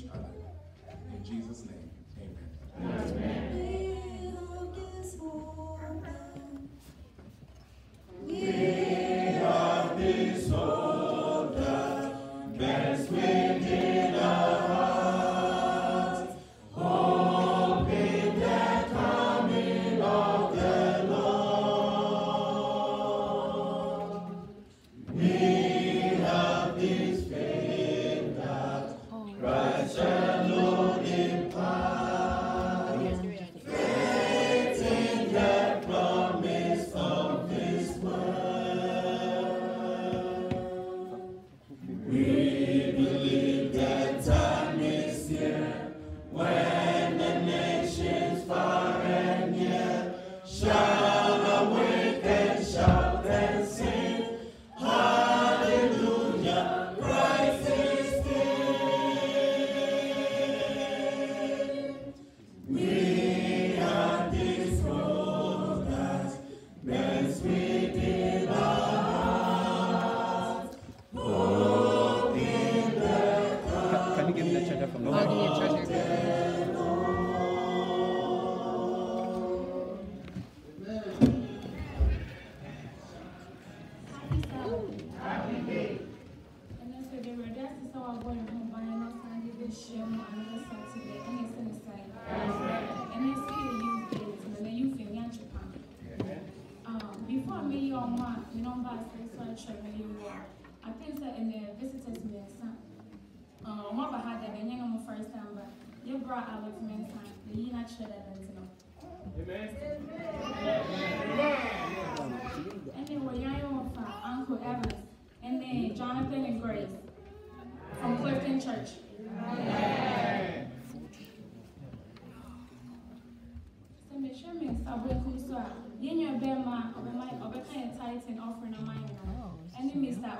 each other.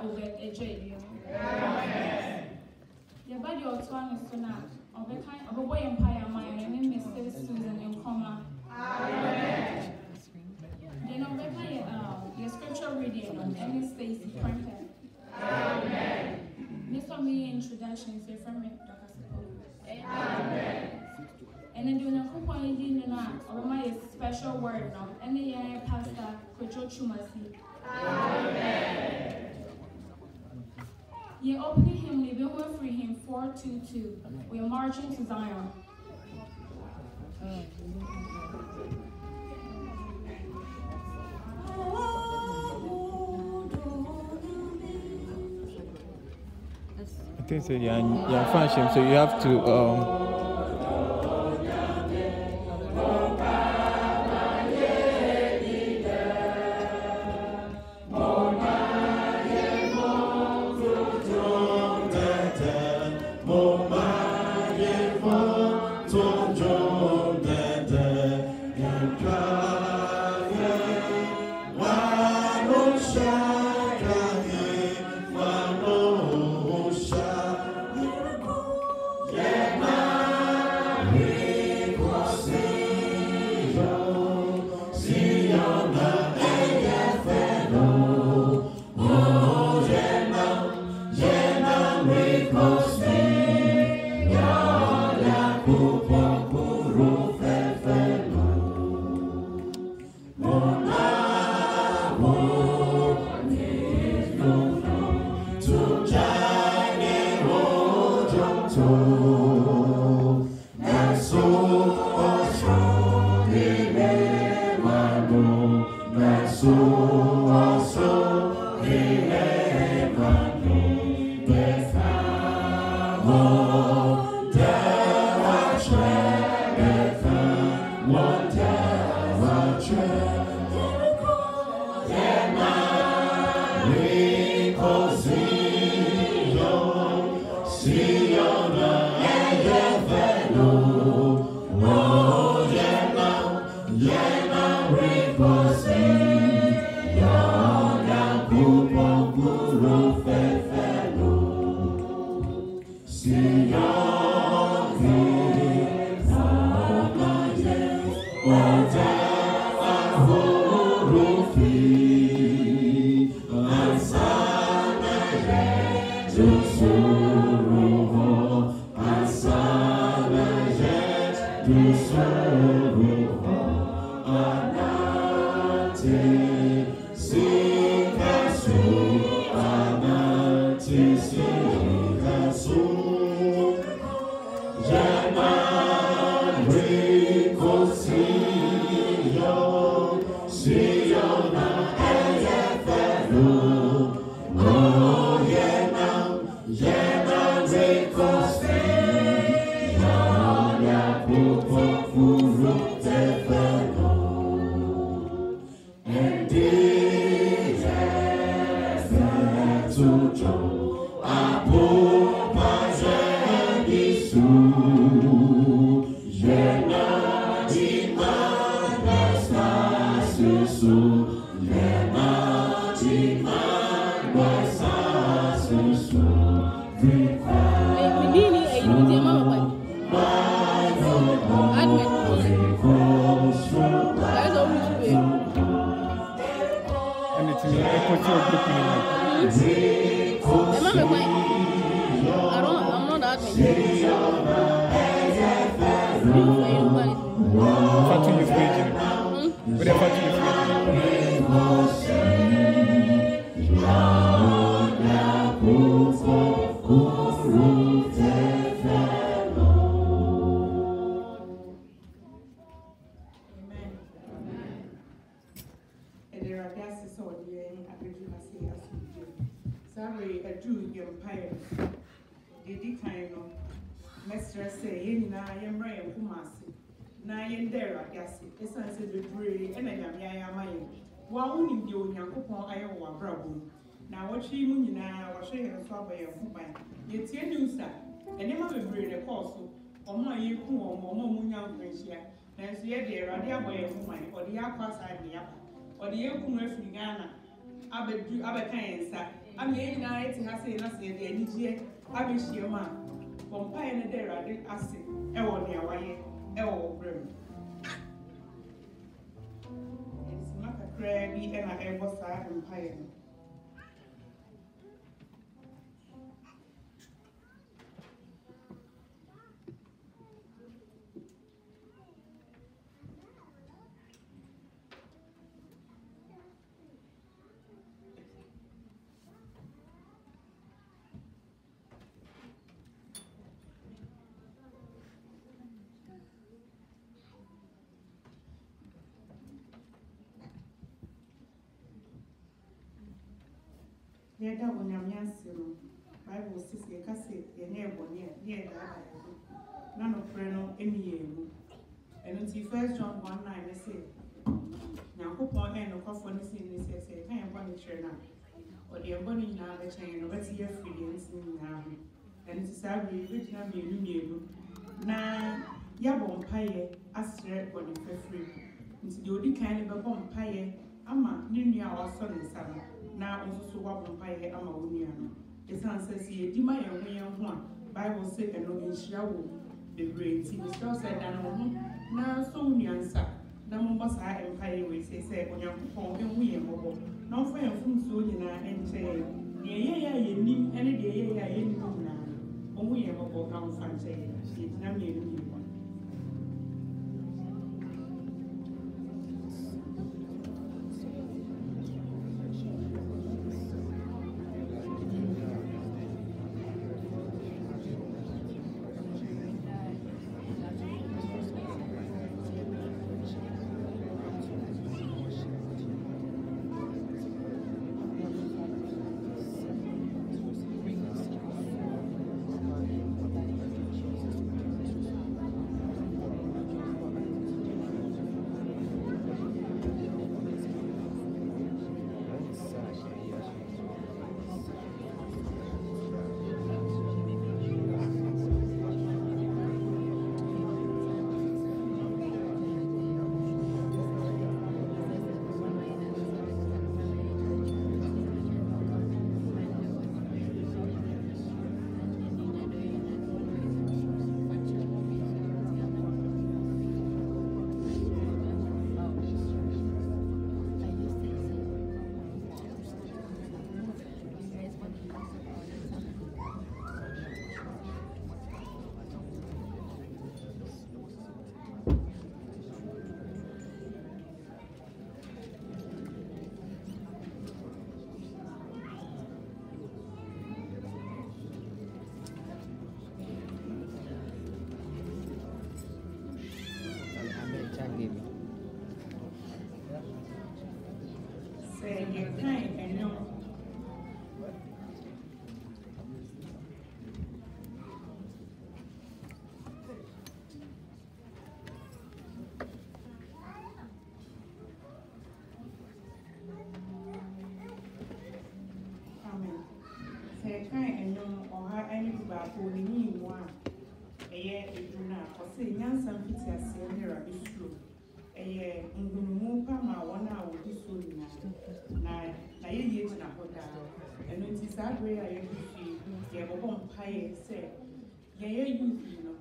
ɔbɛgye yie no yɛba deɛ ɔtoa no so to a ɔbɛka ɔbɛbɔ yɛ mpa yɛ ama yɛ ne mr susan nkɔma deɛ na ɔbɛka yɛ yɛ scripture reading no ɛne stacy frankel. Ne sɔ meyɛ introduction sɛ frɛ me dr special word no? Pastor Amen. Ye opening hymn we Leviathan free hymn 422. We are marching to Zion. I think so, You're, you're fashion. So you have to um yɛtie news a nneɛma bebree na ɛkɔɔ so ɔmo a yɛku wɔn ɔmo a ɔmo nkwanhyia nanso yɛde awurade abɔ yɛn ho man ɔde yɛ akɔ asa de aba ɔde yɛ kum afiri ghana abɛdu abɛka yɛn nsa ama yɛn nyinaa yɛte ha sɛ na sɛ yɛde anigyeɛ abɛhyia mu a wɔn mpaeɛ no de awurade ase ɛwɔ nea wayɛ ɛwɔ wɔ brɛ mu kakraa bi ɛna ɛbɔ saa mpaeɛ no. yɛda onyame ase no bible si sɛ yɛka sɛ yɛnyɛ bɔne a ne yɛda ada yɛ na nokorɛ no ɛni yɛn mu. Ɛno nti first john one nine ne sɛ nyankopɔn ɛyɛ nokwafo no sɛ ne sɛ sɛ yɛka yɛn bɔne kyerɛ no a ɔde yɛn bɔne nyinaa bɛkyɛ yɛn no ɔbɛte yɛ afiri nsi nyinaa ho. Ɛno nti saa bere yɛbɛgyina mmienu mmienu. Na yɛabɔ mpaeɛ asrɛ bɔne fɛfiri nti deɛ ɔdi kan no bɛbɔ mpaeɛ ama ne nua a wasɔ ne nsa no na nso so wabɔ mpaeɛ ama wo nua no ɛsiane sɛ sɛ yɛdi ma yɛn ho yɛn ho a bible sɛ ɛno nhyira wɔ bebree nti mesrɛ sɛ da no wo ho na sɔ wo nua nsa na mommɔ saa mpaeɛ wei sɛ sɛ onyankopɔn ɛhu yɛn mmɔbɔ na ɔmfa yɛn mfomsoɔ nyinaa ɛnkyɛ yɛn. Deɛ ɛyɛyɛ a yɛnim ne deɛ ɛyɛyɛ a yɛnnim nyinaa ɔhu yɛn mmɔbɔ na ɔmfa yɛn. Yɛgyina mmienu mmienu baako ne nyi mu a ɛyɛ edu no a ɔsɛ nyansa mfiti aseɛ ne Awurade suro ɛyɛ nhunumu pa ma wɔn a wɔdi so nyinaa na na yɛyie gyina hɔ daa ɛno nti saa bere a yɛdu fie yɛbɛbɔ mpaeɛ sɛ yɛyɛ youth no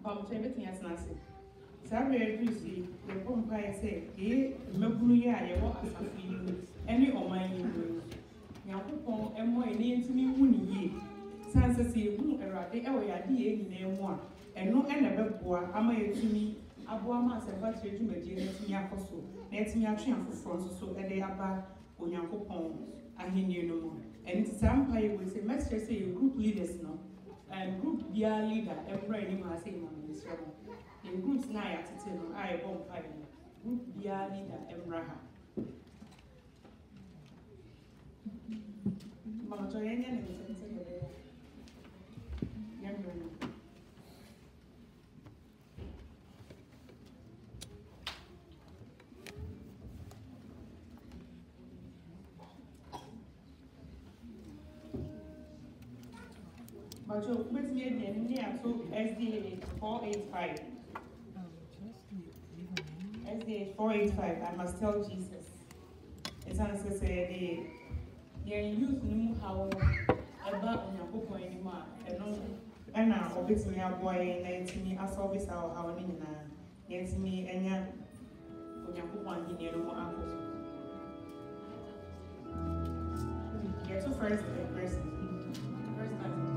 mpabokyɛ yɛbɛtumi atena ase saa bere a yɛdu fie yɛbɔ mpaeɛ sɛ yɛyɛ mmabunu yi a yɛwɔ asafo yi mu ɛne ɔman yi mu nyankopɔn ɛmmɔ yɛn na yɛntumi hu ne yie san sɛ sɛ yɛhu awurade ɛwɔ yɛade yɛn nyinaa mu a ɛno ɛna ɛbɛboa ama yɛtumi aboa ma asɛmpa kyerɛ dwumadie no atumi akɔ so na yɛtumi atwe afoforɔ nso so ɛde aba onyankopɔn ahenni no mu. Ɛno nti saa mpa yɛ wɔ sɛ mɛkyerɛ sɛ yɛ group leaders no ɛn group biara leader ɛmmra anim ha sɛ imam mesrɛ mo yɛn groups no a yɛatete no a yɛbɔ mpa yɛ no group biara leader ɛmmra ha. Mama, yɛnyɛ ne ntɛm Bacho, wobɛtumi adi anim ne ato SDA four eight five. SDA four eight five, I must tell Jesus. Sɛ sɛ yɛde yɛn youth no mu haw no ɛba onyankopɔn anim a ɛno ɛna ɔbɛtumi aboa yɛn na yɛtumi asɔlve saa ɔhaw no nyinaa na yɛtumi anya onyankopɔn ahenni no mu akɔ so yɛto first person first. Person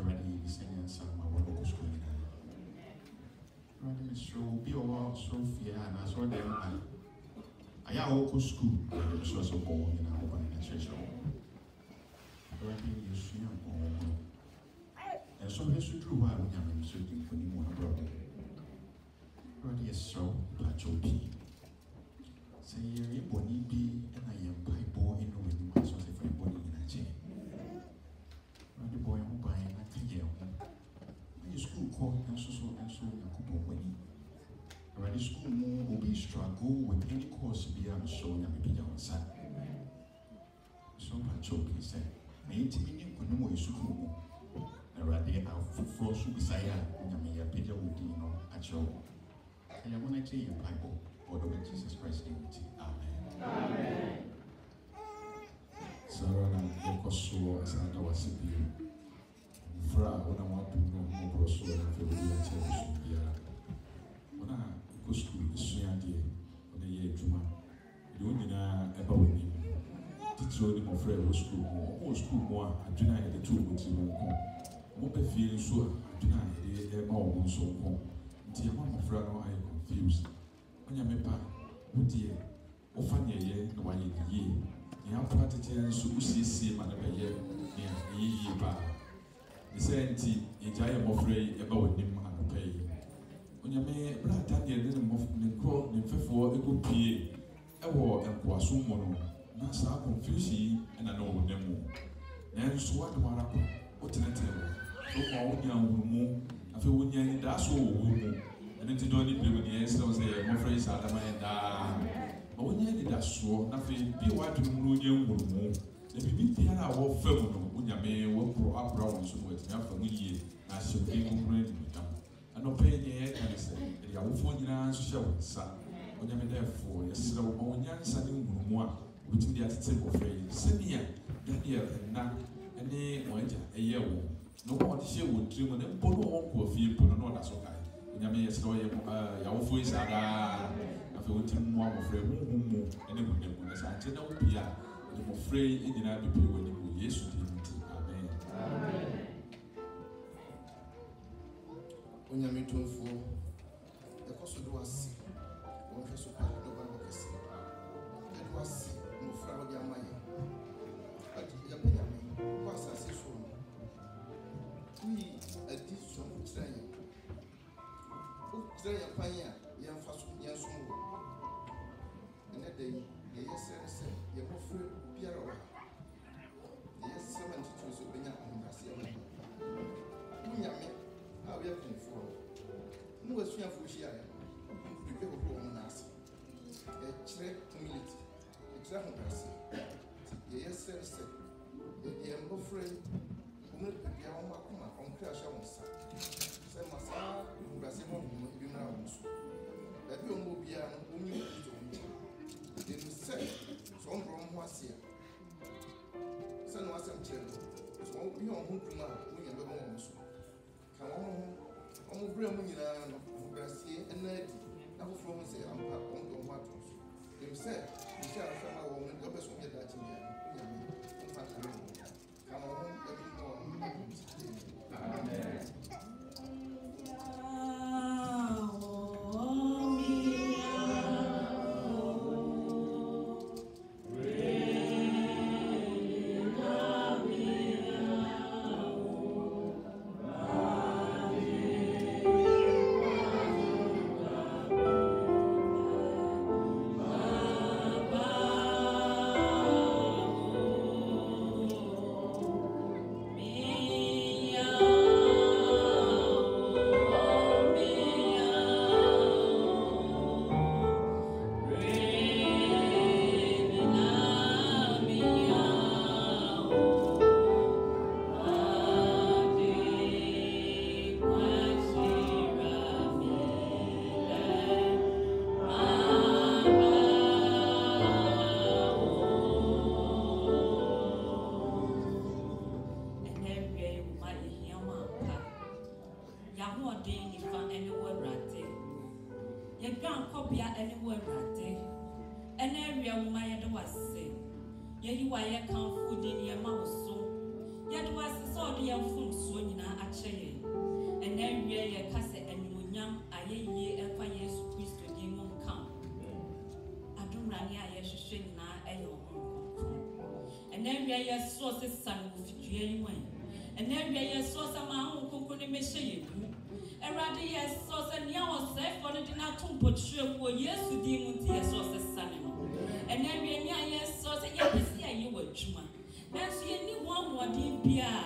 awurade yɛbisa nyansa ma wɔne ɔkɔ sukuu nyinaa awurade mesrɛ wo bi a ɔwɔ soro fie a anaasɛ ɔda mu ha ayɛ a wɔkɔ sukuu ɛde mesrɛ sɛ bɔ wɔ nyinaa wobɔ ne nakyerɛkyerɛ wɔ awurade yɛsua nkɔmmɔ ɛnso hwɛ so duru hɔ a wonyame no so di mfonim wɔ abrabɔ awurade yɛsrɛ wo pakyɛ wo pii sɛ yɛyɛ bɔne bi ɛna yɛ mpaebɔ ɛna w'anim a so sɛ fa yɛ bɔne nyinaa kyɛ yɛ sukuu kɔ nso so nso nyankopɔn w'ani awurade sukuu mu obi struggle with any course bi a mesrɛ wo nyame pagya wo nsa so mpakyɛ wo pii sɛ na yɛntumi ne nkonim wɔ yɛ sukuu mu na awurade afoforɔ so bisa yɛ a nyame yɛapagya wo din no akyerɛ wo ɛyɛ mo no akyerɛ yɛ mpaebɔ ɔdɔ bɛ jesus christ din nti amen. Amen. saa ara na yɛkɔ soɔ san da wase bio mfra a wonam adom no mmɔborɔ so na afei wode yɛkyerɛ bosom biara wɔn a ɛkɔ sukuu ɛsua adeɛ wɔde yɛ adwuma deɛ wɔn nyinaa ɛba w'anim titire ne mmɔfra a ɛwɔ sukuu mu wɔn wɔ sukuu mu a adwene a yɛde to wɔn tiri wɔn ko wɔn bɛ fie nso a adwene a yɛde ɛma wɔn nso nko nti ɛma mmɔfra no ayɛ confused onyame pa wo deɛ wofa neɛ ɛyɛ na wayɛ ne yie nea afa tete nso wosiesie ma no bɛyɛ nea ɛyɛ yie paa ne sɛ nti yɛgya yɛ mmɔfra yi ɛba w'anim anɔpa yi. Onyame berɛ a daniel ne ne ne nkorɔ ne mfɛfoɔ ɛkɔ pie ɛwɔ nkoaso mu no na saa confusion yi ɛna na wɔ nam mu. Nanso wade wo ara kwa wotenetene wo. So ma wonya nhunumu afei wonya anidaa so wɔ wo mu. Ɛno nti dɔn ne birimu deɛ ɛsrɛ wo sɛ yɛ mmɔfra yi saa dama yɛ daa. Ma wonya anidasoɔ na afei bi a woadwene mu no wonya nhunumu na biribi biara a wɔfa mu no wonyame wɔporɔ abora wo nso no watumi afa mu yie na ahyɛ wo din kronkron animuonyam. Anɔpa yi deɛ yɛka ne sɛ ɛde awofoɔ nyinaa nso hyɛ wo nsa onyame dɛfoɔ yɛserɛ wo ma wonya nsa ne nhunumu a wobɛtumi de atete mmɔfra yi. Sɛnea daniel ɛna ne wɔn agya ɛyɛ wo na wɔn a wɔde hyɛ wɔn tirim no mpo no wɔn kɔ fie mpo no na ɔda so kae. Onyame yɛserɛ wo yɛ ɛɛ yɛawofoɔ yi saa daa. Afei wɔn ti mu mmɔfra mu hu mu ne mu ne mu na sɛ ankyɛ na wo pii a wɔde mmɔfra yi nyinaa bepie wɔ anim yesu mu amen. Onyame so so kɛse mmɔfra ama yɛ yɛpɛ nyame asase so no woyi adi kyerɛ yɛn wokyerɛ yɛn kwan a yɛmfa so wɔ ɛnɛ da yi yɛyɛ sɛ biara wɔ ha. Srɛ ma ntitiri so bɛnya ahobraseɛ ma wo nyame a woyɛ panifoɔ ne wasuafoɔ hyia ɛ biribi hohoro wɔn nan ase. Ɛkyerɛ humility ɛkyerɛ ahobrɛase nti yɛyɛ srɛ sɛ yɛde yɛn mbɔfra yi wɔn bibia wɔn akoma wɔn kra hyɛ wɔn nsa. Sɛ ma saa ahobrɛase ho ahoma ebi mmra wɔn so. Baabi a wɔn wɔ biara no wɔn nyɛ wɔn wɔn nkyɛn. Yɛnim sɛ sɛ wɔn ho ase a sɛne wasɛm kyerɛ no sɛ wɔn bi wɔn ho dwuma a wɔn nyɛ bɛbɔ wɔn so ka wɔn ho wɔn berɛ mu nyinaa no ahobraseɛ ɛna adi na foforɔ ho sɛ ampa wɔn de wɔn ho ato so ɛm sɛ nhyɛ ahwɛ ma wɔn no deɛ ɔsɛefoɔ no de no ato mpɔtwerɛ mu wɔ yesu din mu nti yɛsoɔ sɛ sane no. Ɛnɛ awia ni a yɛsoɔ sɛ yɛpɛ sɛ yɛayɛ wɔ adwuma nanso yɛnni ho ahoɔden biaa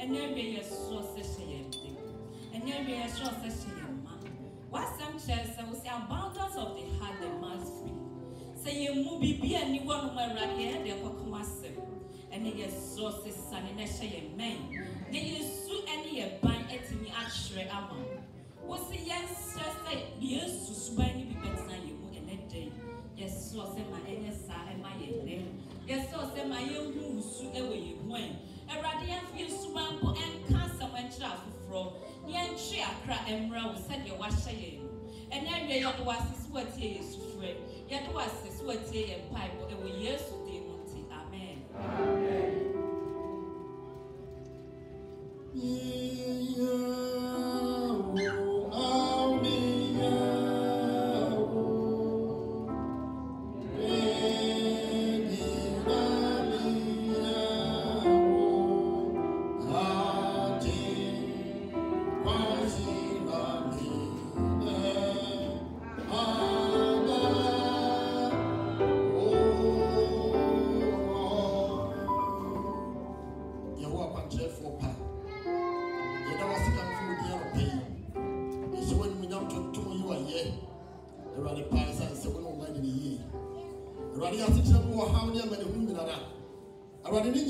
ɛnɛ awia yɛsoɔ sɛ hyɛ yɛn den ɛnɛ awia yɛsoɔ sɛ hyɛ yɛn ma. Wasɛm kyerɛ sɛ wo sɛ abundance of the heart the mouth free sɛ yɛn mu biribi a ni hɔ nom awurade yɛyɛ deɛ kɔkɔ asɛm. Ɛne yɛ soɔ sɛ sane na hyɛ yɛn mɛn na yɛsu ɛne yɛ ban atumi akyerɛ ama wo sɛ yɛnsrɛ sɛ yɛsu suban no bi bɛtena yɛn mu ɛnɛ dɛn yɛsoɔ sɛ ma ɛnyɛ saa ɛma yɛn dɛ yɛsoɔ sɛ ma yɛnhu wusu ɛwɔ yɛn mu ɛ awurade yɛmfa yɛ suban mpo ɛnka asɛm ɛnkyerɛ afoforɔ na yɛntwe akra ɛmmra wo sɛdeɛ wahyɛ yɛn no ɛnɛ awie yɛde wɔ ase sɛ watie yɛ sufrɛ yɛde wɔ ase sɛ watie yɛ mpaebɔ ɛwɔ yesu din mu nti amen. Yɛwɔ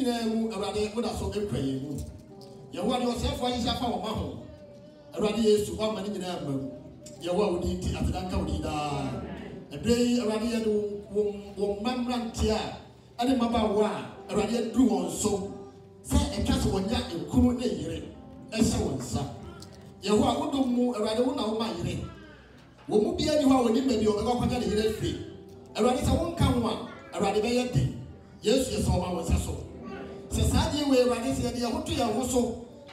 nyinaa mu awurade woda so ɛkura yɛn mu. Yɛwɔ de ɔsɛefoɔ ahyehyɛ afa wɔ ma ho. Awurade yesu woama ne nyinaa ma mu. Yɛwɔ a din nti atedanka wo din daa. Ɛberɛ yi awurade yɛde wo wo mma mmeranteɛ a ɛne mmabaawa a awurade aduru wɔn so sɛ ɛtwa sɛ wɔnya nkunu ne yere ɛhyɛ wɔn nsa. Yɛhɔ a wodom mu awurade wo na woma yere. Wɔn mu biara ni hɔ a wɔnim baabi a wɔbɛkɔ akɔgya ne yere afiri awurade sɛ wonka ho a awurade bɛyɛ den. Yesu yɛ sɛ wɔma wɔn nsa so sɛ saa deɛ wɔ awurade sɛ yɛde yɛho to yɛn ho so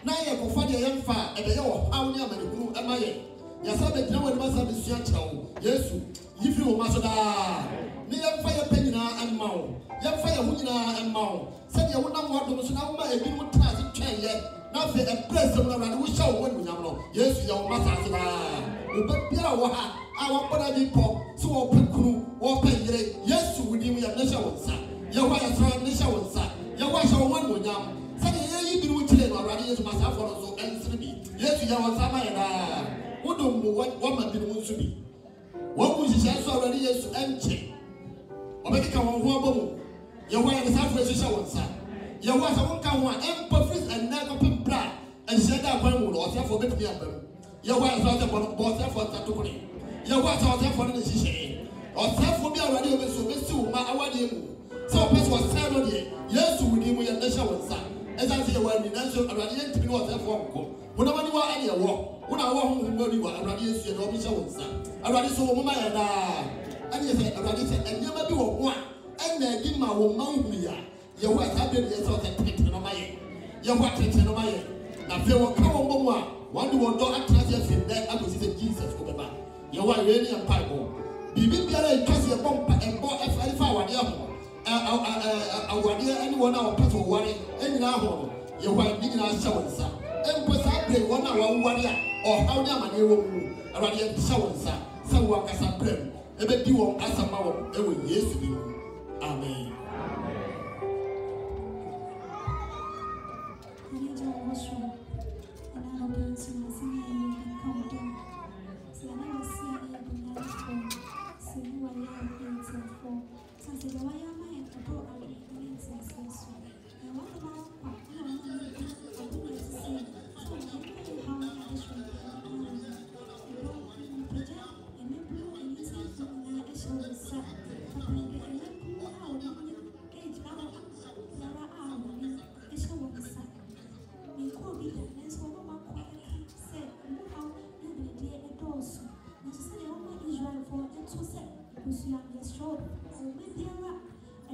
na yɛ kɔfa deɛ yɛmfa a ɛbɛyɛ ɔhaw ne amanehunu ɛma yɛ yɛsa bɛgyina wɔ anim asa bɛsua kyerɛ wo yesu yi firi wo ma so daa ne yɛmfa yɛpɛ nyinaa ɛmma wo yɛmfa yɛn ho nyinaa ɛmma wo sɛdeɛ wonam w'adom so na woma ebinom tena ase twɛn yɛ na afei ɛbrɛ sɛm no awurade wohyɛ wo animuonyam no yesu yɛ wo ma saa ase daa oba biara wɔ ha a wɔbɔ no bi pɔ sɛ wɔpɛ kunu wɔpɛ yere yesu wo din mu yɛm ne hyɛ wo nsa yɛhɔ yɛsrɛ ne hyɛ wo nsa yɛhɔ a hyɛ wo ho animuonyam. Sɛdeɛ yɛyi binom kyerɛ no awurade yesu ma saafoɔ no so ɛnsere bi. Yesu yɛ wo nsa ma yɛ daa. Wodom mu wɔma binom nso bi. Wɔn mu nhyehyɛ so awurade yesu ɛnkyɛ. Ɔbɛkeka wɔn ho abɔ mu. Yɛwɔ a yɛde saa afɔ ahyehyɛ wɔn nsa. Yɛwɔ a sɛ wonka ho a ɛmpa firi ɛnnɛ kɔpem berɛ a ɛnhyɛ da akwan mu no ɔsɛfoɔ bɛtumi aba mu. Yɛwɔ a sɛ ɔsɛfoɔ bɔ ɔsɛfoɔ nsa to kone. Yɛwɔ a sɛ ɔsɛfoɔ no ne nhyehyɛe. Ɔsɛfoɔ bi awurade yɛ bɛsi ɔbɛsi wo ma awadeɛ mu sɛ ɔpɛ sɛ ɔsɛe no deɛ yesu wo din mu yɛde hyɛ wo nsa ɛsiane sɛ yɛwɔ ani nanso awurade yɛntumi ne ɔsɛfoɔ nko honam aniwa ɛne ɛwɔ wona wɔ honhom ani wɔ awurade yesu yɛ na ɔbi hyɛ wo nsa awurade so wɔ moma yɛ daa ɛne yɛ sɛ awurade sɛ nneɛma bi wɔ ho a ɛna adi ma wɔn mma nhuru ya yɛwɔ a saa bɛn yɛ sɛ ɔsɛ tentene no ma yɛ yɛwɔ a tentene no ma yɛ na afei wɔka wɔn bɔ mu a wɔde wɔn dɔ atena se afiri nnɛ akɔsi sɛ jesus ko bɛba yɛwɔ a yɛn ne yɛn mpaebɔ biribi biara a etwa se ɛbɔ mpa ɛbɔ ɛfa ɛfa awadeɛ ho awadeɛ ɛne wɔn a wɔpɛ sɛ wɔware ɛnyinaa ho no yɛwɔ a ne nyinaa hyɛ wɔn nsa mpo saa bere wɔn a wɔware a ɔhaw ne amaneɛ wɔ mu awurade yɛn hyɛ wɔn nsa sɛ wɔn ankasa brɛ mu ɛbɛdi wɔn asɛm ma wɔn ɛwɔ yesu bi mu amen. Thank you.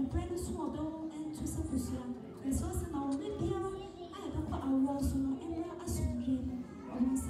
mpɛn no so and to sɛ kosua ɛsɛ ɔsɛ na wɔn biara a I have so no mmerɛ and no ɔmo nsa.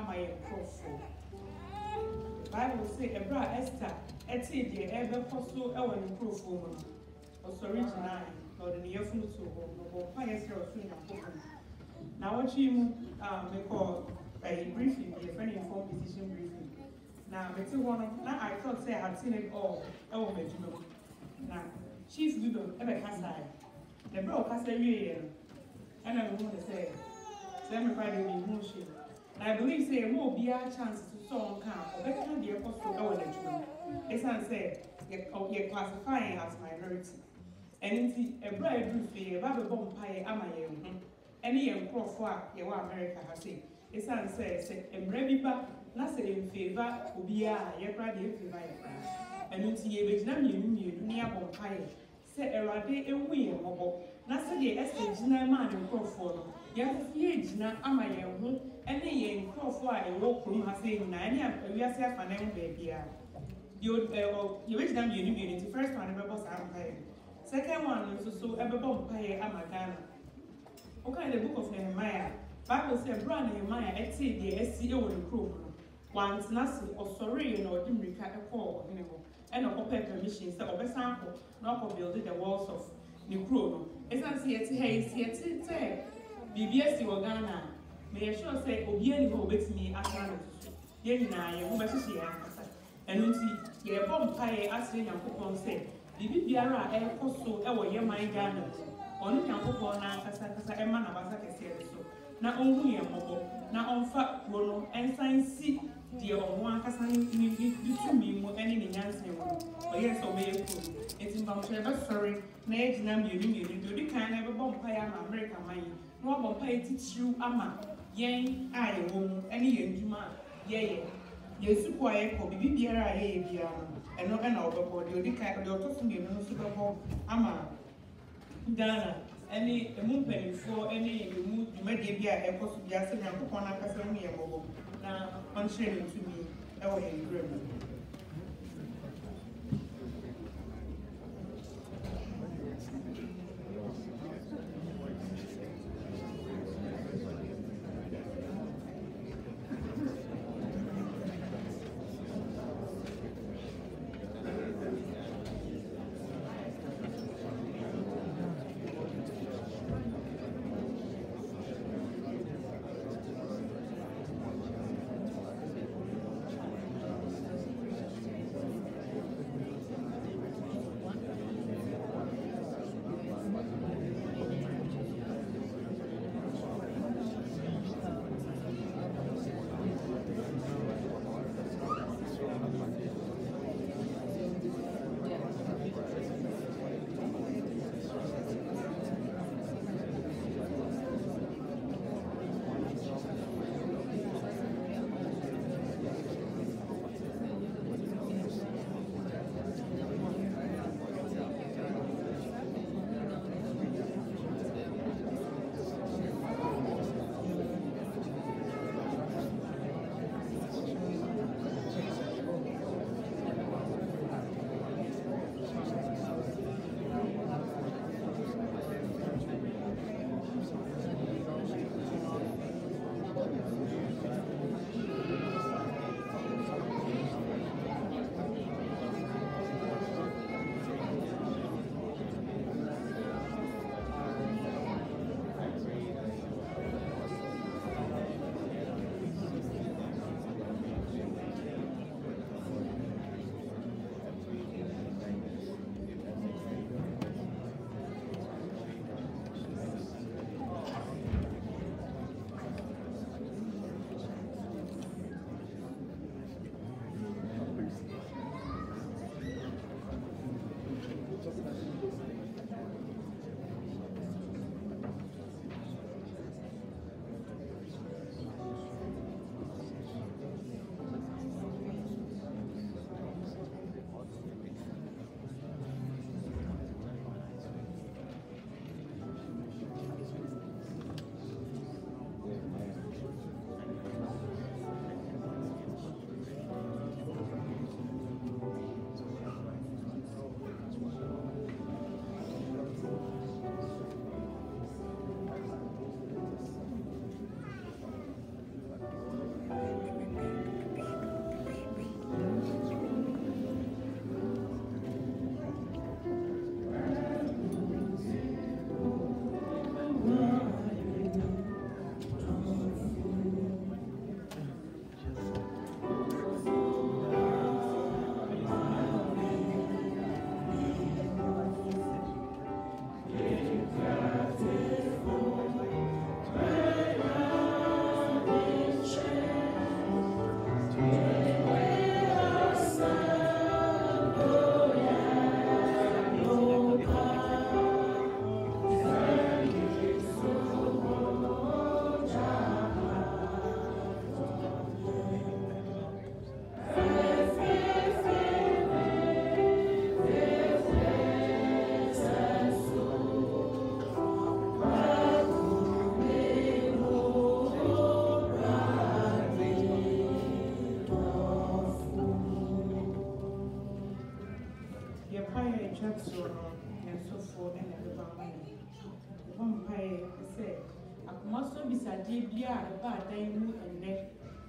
Ama yɛn nkurɔfoɔ. Bible sɛ ɛberɛ a esther ɛtee deɛ ɛrebɛkɔ so wɔ ne nkurɔfoɔ mu no ɔsɔre gyinae na ɔde ne yɛfunu to hɔ. Na ɔbɔ mpa yɛ srɛ ɔsoro nyankopɔn. Na wɔtwe mu mekɔ ɛyɛ briefing yɛfrɛ no informed decision briefing. Na mete hɔ no na i thought sɛ i've seen it all ɛwɔ m'adwuma mu. Na chief widow ɛbɛkasae na ɛberɛ a ɔkasa wieɛ no ɛna mehu ne sɛ sɛ mekora deɛ mehu hye i believe sɛ ɛma obiara chance to sɛ ɔnka a ɔbɛka deɛ ɛkɔ so ɛwɔ n'adwuma ɛsiane sɛ yɛ- ɔ- yɛ classify yɛn as minority. Ɛno nti ɛberɛ a ɛduru so yɛba bɛbɔ mpaeɛ ama yɛn ho ɛne yɛn nkurɔfoɔ a yɛwɔ america ha sei ɛsiane sɛ sɛ mmerɛ bi ba na sɛ ɛmfeeva obiara a yɛkora deɛ ɛmfeeva yɛ koraa ɛno nti yɛbɛgyina mmienu mmienu ne yɛabɔ mpaeɛ sɛ awurade ehu yɛn mmɔbɔ na sɛdeɛ ɛsɛ gyina maa ne nkurɔfoɔ no. Yɛnso yɛgyina ama yɛn ne yɛn nkurɔfoɔ a ɛwɔ kurom ha sɛ nyinaa ne awiase afa ne ho baabiara deɛ eh, ɔ- ɛ, ɔ- yɛbɛgyina mmienu mmienu nti first one bɛbɔ saa mpaeɛ second one nso so ɛbɛbɔ mpaeɛ ama ghana. The book of nehemiah. Bible sɛ ɛberɛ a nehemiah ɛtee deɛ asi wɔ ne kurom no wantena se ɔsɔreeɛ na ɔde mmirika kɔɔ ɔhene hɔ ɛna ɔkɔpɛ permission sɛ ɔbɛsan akɔ na build the walls of ne kuro no. Ɛsiane sɛ yɛte ha yi sɛ yɛte sɛ biribi asi ghana a meyɛ sure sɛ obiara ni hɔ a obɛtumi atena no to so yɛn nyinaa yɛn ho bɛhyehyɛ yɛn ankasa. Ɛno nti yɛrebɔ mpaeɛ akyerɛ nyankopɔn sɛ biribi biara a ɛrekɔ so wɔ yɛn man ghana ɔno nyankopɔn n'ankasa ankasa ɛma n'abasa kɛseɛ no so. Na ɔnhu yɛn mmɔbɔ na ɔmfa kuro no ɛnsan si deɛ ɔno ankasa ne ne ne tumi mu ne ne nyansa mu. Ɔyɛ sɛ ɔbɛyɛ kuro no eti mpabokyɛ yɛbɛsɔre na yɛgyina mmienu mmienu. Deɛ odi kan na yɛbɛbɔ mpaeɛ ama amerika man yi na wɔabɔ mpaeɛ titiriw ama yɛn a yɛwɔ mu ne yɛn dwuma a yɛyɛ yɛn suku a yɛkɔ biribi biara a yɛyɛ biara no ɛno ɛna ɔbɛbɔ deɛ odi kan deɛ ɔtɔ so mmienu no nso bɛbɔ ama ghana ɛne emu mpanimfoɔ ɛne emu dwumadie bi a ɛkɔ so bi ase nyankopɔn n'ankasa mu yɛ bɔbɔ na ɔnhyerɛ ne tumi ɛwɔ yɛn nwura mu.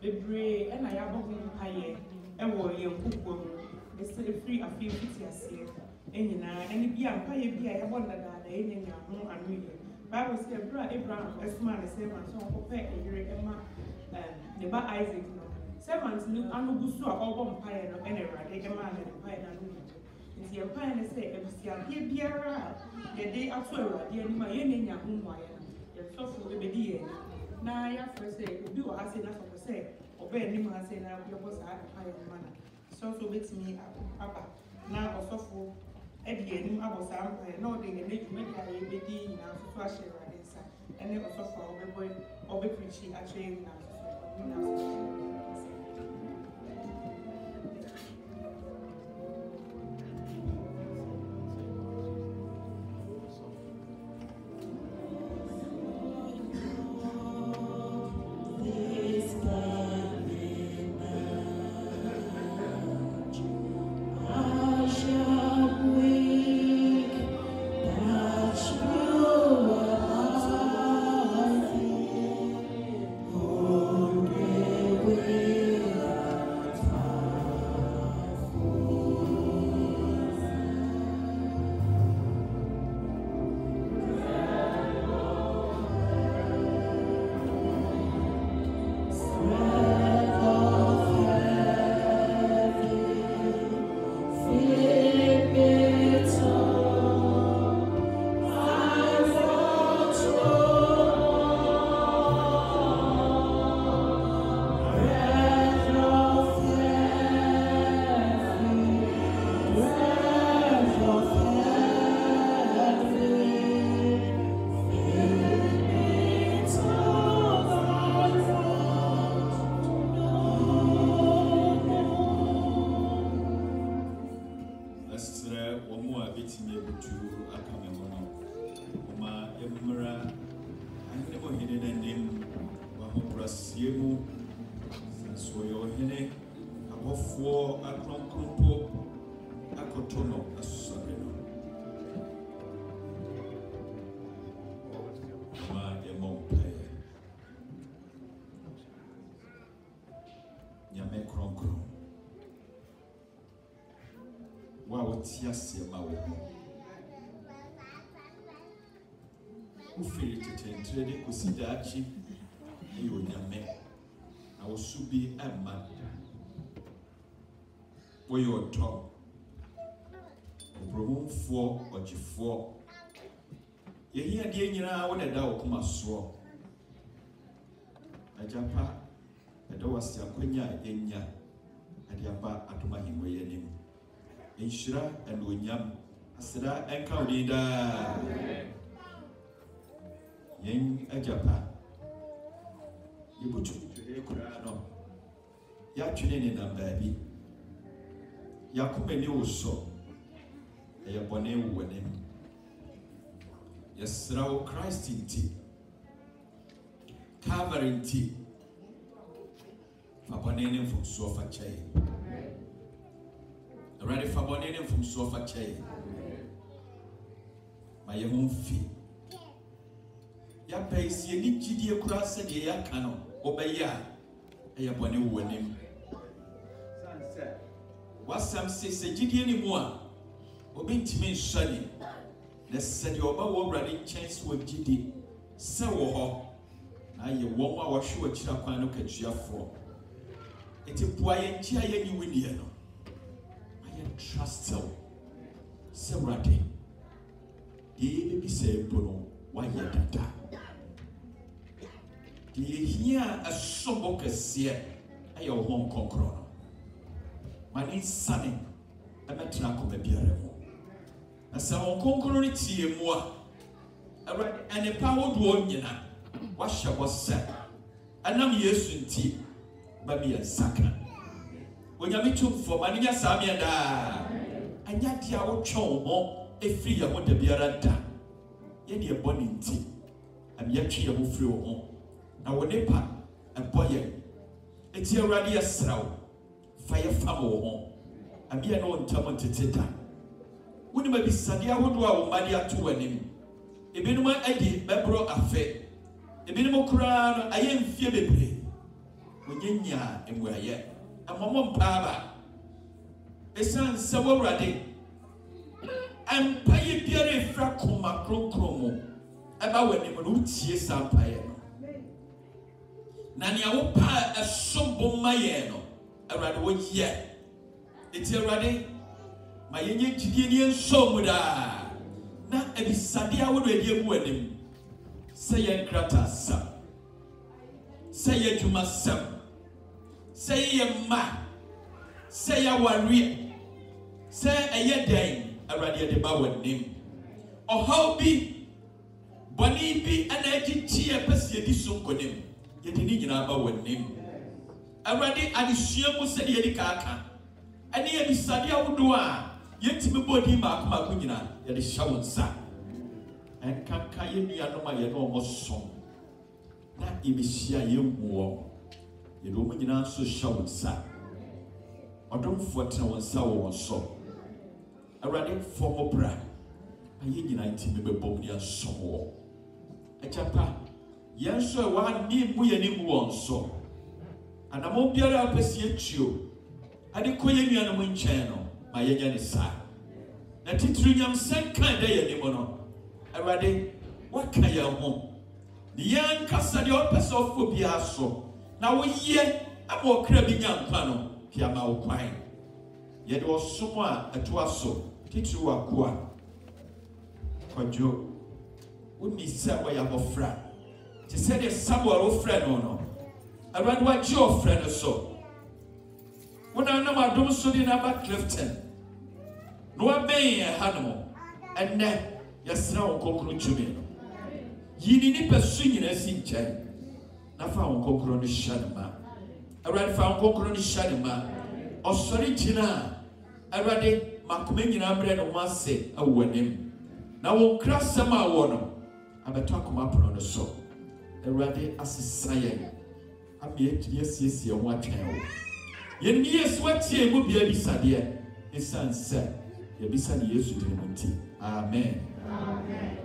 Bebree ɛna yɛabɔ ho mpaeɛ ɛwɔ yɛn kukuo mu ɛsɛ ɛfiri afei fiti aseɛ. Ɛnyinaa ɛne bi a mpaeɛ bi a yɛbɔ no dadaada yɛnya nya ho ano yɛ bible sɛ ɛberɛ a abraham ɛsomaa ne servant sɛ ɔnkɔpɛ ɛyere ɛma ɛm, ne ba isaac no servant no ano gu so a ɔrebɔ mpaeɛ no ɛna awurade ɛmaa ne mpaeɛ no ano yɛ nti yɛn mpaeɛ no sɛ abusuadeɛ biara a yɛde ato awurade anim a yɛnya nya ho mmuaeɛ no yɛsɔfo ɛbɛdi yɛn. Na yɛafrɛ sɛ obi wɔ ha sɛ na sɔfo sɛ ɔbɛɛ anim ha sɛ na yɛbɔ saa mpaeɛ no ma no. Sɛ nso wobɛtumi aba na ɔsɔfo ɛde anim abɔ saa mpaeɛ na ɔde yɛn adwumadi a yɛbɛdi nyinaa nso so ahyɛ awurade nsa. Ɛne ɔsɔfo a ɔbɛbɔ ɔbɛpirikyi akyerɛ nyinaa nso so. Ɔno nyinaa nso wo wote aseɛ ma wo ho wofiri tetentire de kɔsi daakye ɛyɛ onyame na wo so bi amma woyɛ ɔtɔ ɔborɔmumfoɔ ɔgyefoɔ yɛhiadeɛ nyinaa wode da wo koma soɔ agyapa ɛda wo ase akwanya a yɛnya ade aba adom ahengua yɛ anim nhyira anuonyam aseda ɛnka wo din daa yɛn agyapa yɛbotwotwere koraa no yɛatwene ne nam baabi yɛakoma ni wo sɔ ɛyɛ bɔne wo w'anim yɛsrɛ wo christ nti calvary nti fa bɔne ne mfomsoɔ fa kyɛe awurade fa bɔne ne mfomsoɔ fa kyɛe ma yɛ ho mfi yɛapɛe sɛ yɛne gyidie koraa sɛdeɛ yɛaka no wobɛyɛ a ɛyɛ bɔne sane sɛ wasɛm se sɛ gyidie ne mu a obi ntumi nsɔne na sɛdeɛ ɔba wɔ awurade nkyɛn sɛ wɔ gyidi sɛ wɔ hɔ na ayɛ wɔn a wɔhwe wɔ akyira kwan no katuafoɔ ɛti boa yɛn nkyi a yɛnyi wo nniɛ no ayɛ trustful sɛ awurade deɛ yɛbɛbisa mpo no woayɛ dada deɛ yɛhia a ɛsom kɛseɛ ɛyɛ wo ho nkɔnkorɔ no ma ne nsane ɛbɛtena akoma biara mu na sɛ wo nkɔnkorɔ no tie mu a awurade ɛnepa ahodoɔ nyina. Wahyɛ bɔ sɛ ɛnam yesu nti bɛmi yɛ nsaka onyame tumfoɔ ma ne nyɛ saa meɛ daa ɛnyɛ deɛ a wotwɛ wo ho ɛfiri yɛ ho da biara da. Yɛde ɛbɔ ne nti ɛme yɛtwe yɛ ho firi wo ho. Na wo nipa ɛbɔ yɛn. Ɛti awurade yɛsrɛ wo. Fa yɛfam wo ho. Ɛmeɛ ne wo ntam ntete da. Wonim abisadeɛ ahodoɔ a wo mmade ato w'anim. Ebinom adi bɛborɔ afe ebinom koraa no ayɛ mfie bebree. Wɔnyɛ nyaa mmuayɛ ɛmɔmɔ mpaaba. Ɛsiane sɛ wɔwurade mpayɛ biara efira koma kronkron mu ɛba wɔ anim no wotie saa mpayɛ no. Na nea wopa ɛso bo ma yɛn no awurade wɔyɛ eti awurade ma yɛnyɛ gyidie ne yɛnsɔ mu daa. Na abisadeɛ ahodoɔ adi egu anim sɛ yɛ nkratasɛm sɛ yɛ adwumasɛm sɛ yɛ mma sɛ yɛ awareɛ sɛ ɛyɛ dɛn awurade yɛde ba wɔ anim ɔhaw bi bɔne bi ɛna agyegye yɛ pɛ sɛ yɛdi so nkɔnim yɛde ne nyinaa ba wɔ anim awurade adesua mu sɛdeɛ yɛde kaaka ɛne yɛbisadeɛ ahodoɔ a yɛntumi bɔ din baako baako nyinaa yɛde hyɛ wo nsa ɛnkanka yɛ nuanom a yɛne ɔmo som. Na yɛbɛhyia yɛmmu wɔn yɛde wɔn nyinaa nso hyɛ wo nsa. Ɔdomfoɔ tena wɔn nsa wɔ wɔn so. Awurade fɔ mo bra. Na yɛn nyinaa ntumi bɛbɔ mu ne yɛnsom wɔ. Agya pa yɛn nso a wɔanne mu yɛn anim wɔn so. Anammɔn biara a pɛ si atuo ade kɔ yɛn nuanom nkyɛn no ma yɛnyɛ ne saa na titiri nyamsɛn kan da yɛn anim no awurade waka yɛn ho. Ne yɛn nkasa deɛ ɔpɛ sɛ ɔfɔ biara so na woyɛ ama ɔkra bi nya nkwa no piama wo kwan. Yɛde ɔsom a ɛtoa so titiri wakoa kwadwo. Wonni sɛ wɔyɛ abɔfra. Te sɛ deɛ samuel wofrɛ no no awurade wagye ɔfrɛ no so. Wonanam adom so de naba clifton. Na wabɛn yɛn hanom ɛnnɛ yɛsena wo nkɔnkoro tumi. No yi ne nipa so nyinaa si nkyɛn na fa wo nkɔnkoro no hyɛ ne ma. Awurade fa wo nkɔnkoro no hyɛ ne ma. Ɔsɔre gyina a awurade makoma nyinaa mmerɛ ne ho ase awɔ anim na wo nkra sɛm a wɔ no abɛtɔ akoma pono no so. Awurade asesa yɛn. Ama yɛatumi asiesie ho atwɛn wo. Yɛn yie so atie mu bia bisadeɛ ɛsiane sɛ yɛbisa ne yesu din mu nti. Amen. Patrick,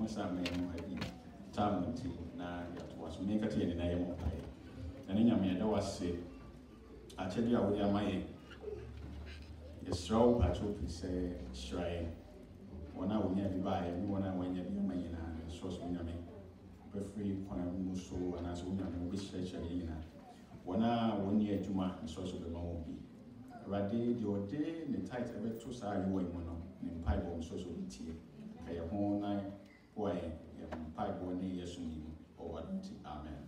ɔmo nsa ma mu adi tam no nti na yɛatoa so menkata yɛ nyinaa yɛ mo mpaeɛ na ne nyame yɛda wo ase akyɛdeɛ a wode ama yɛ yɛsrɛ wo pakyɛ wo firi sɛ hyira yɛn wɔn a wɔnya bi baeɛ ne wɔn a wɔanya bi ama nyinaa yɛsrɛ so nyame bɛfiri kwan mu so anaasɛ wo nyame wobɛhyerɛkyerɛ yɛ nyinaa wɔn a wɔnyɛ adwuma nsɔ so bɛma wɔn bi. Awurade deɛ ɔde ne tit ɛbɛto saa ayewa yi mu no ne mpaebɔ nsɔ so bɛtie ka yɛ ho na boa yɛn yɛ mpaebɔ ne yɛ som yi mu ɔwɔ ado nti amen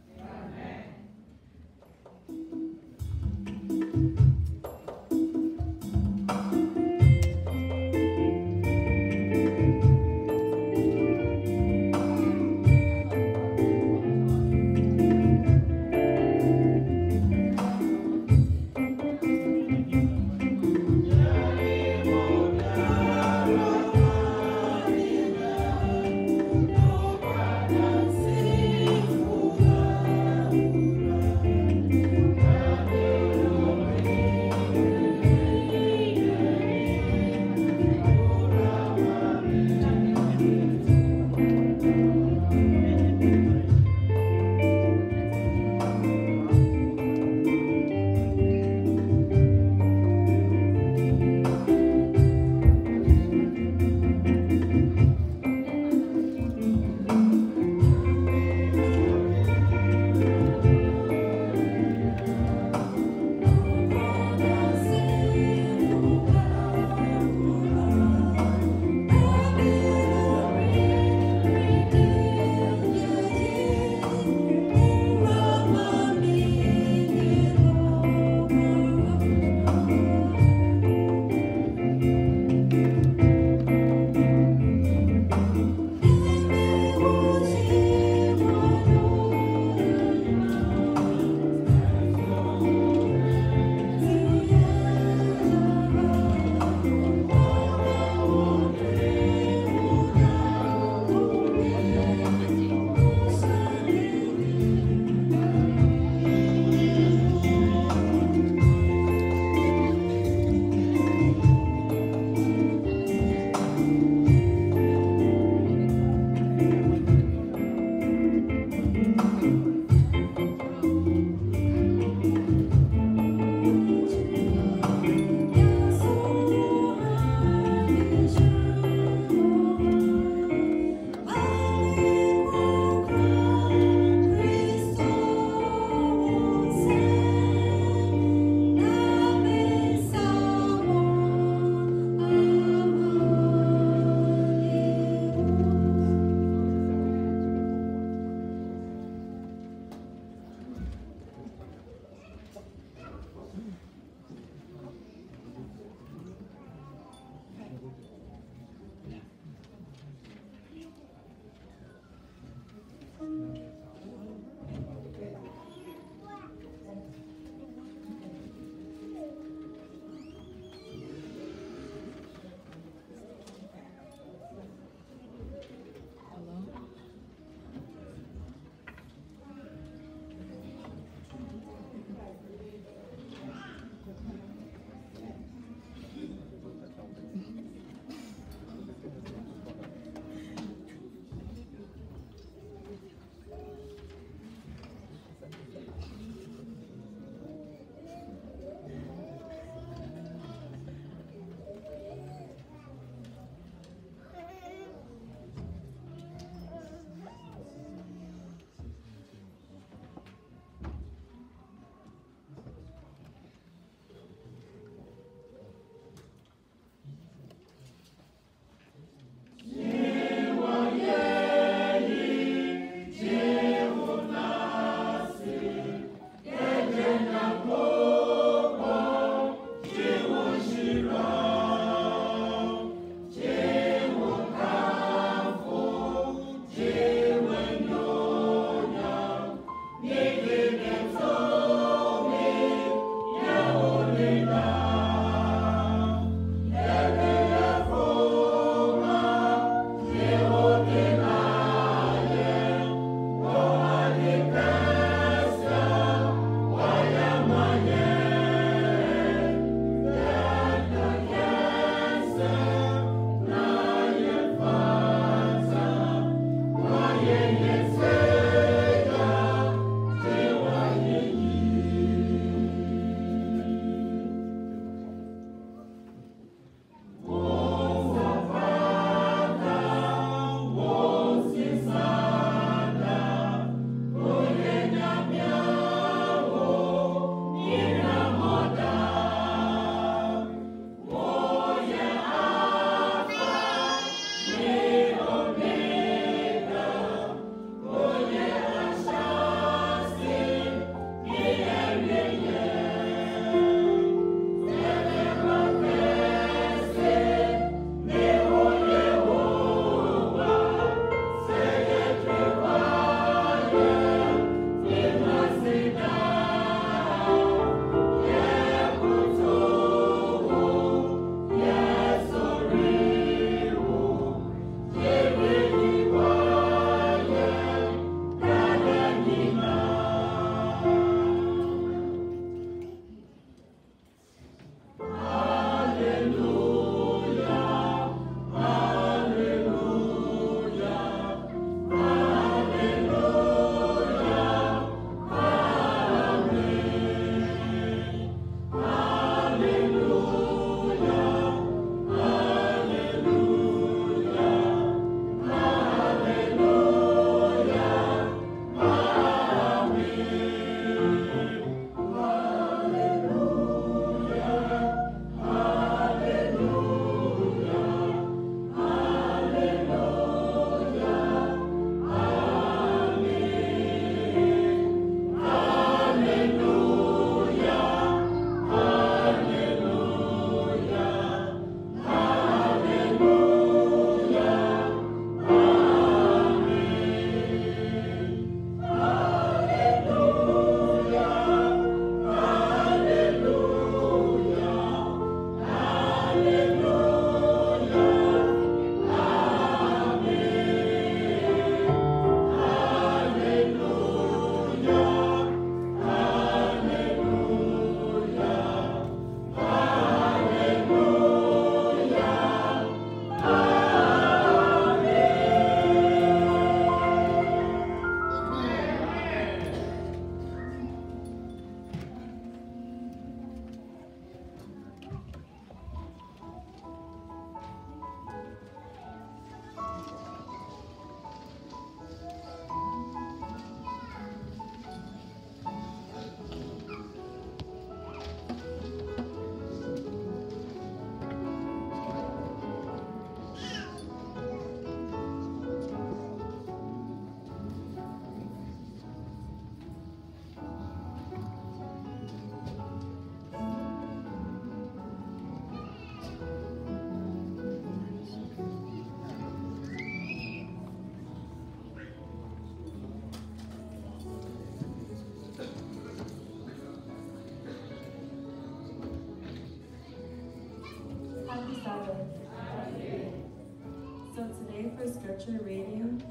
today for scripture reading,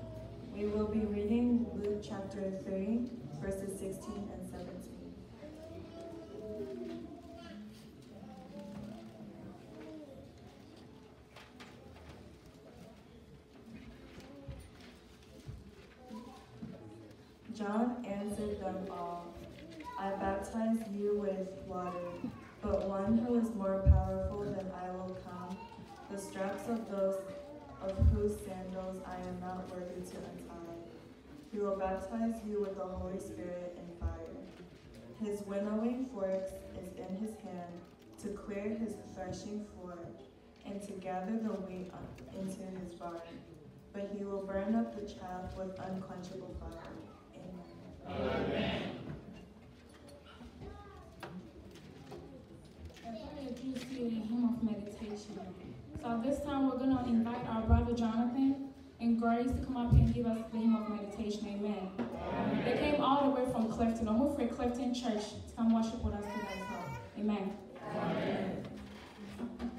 we will be reading Luke chapter 3, verses 16 and 17. John answered them all, I baptize you with water, but one who is more powerful than I will come, the straps of those of whose sandals I am not worthy to untie. He will baptize you with the Holy Spirit and fire. His winnowing fork is in his hand to clear his threshing floor and to gather the wheat into his barn. But he will burn up the chaff with unquenchable fire. Amen. I pray that you see a hymn of meditation. So this time we're going to invite our brother Jonathan and Grace to come up and give us the hymn of meditation. Amen. They came all the way from Clifton, or hopefully Clifton Church, to come worship with us today. So, amen. Thank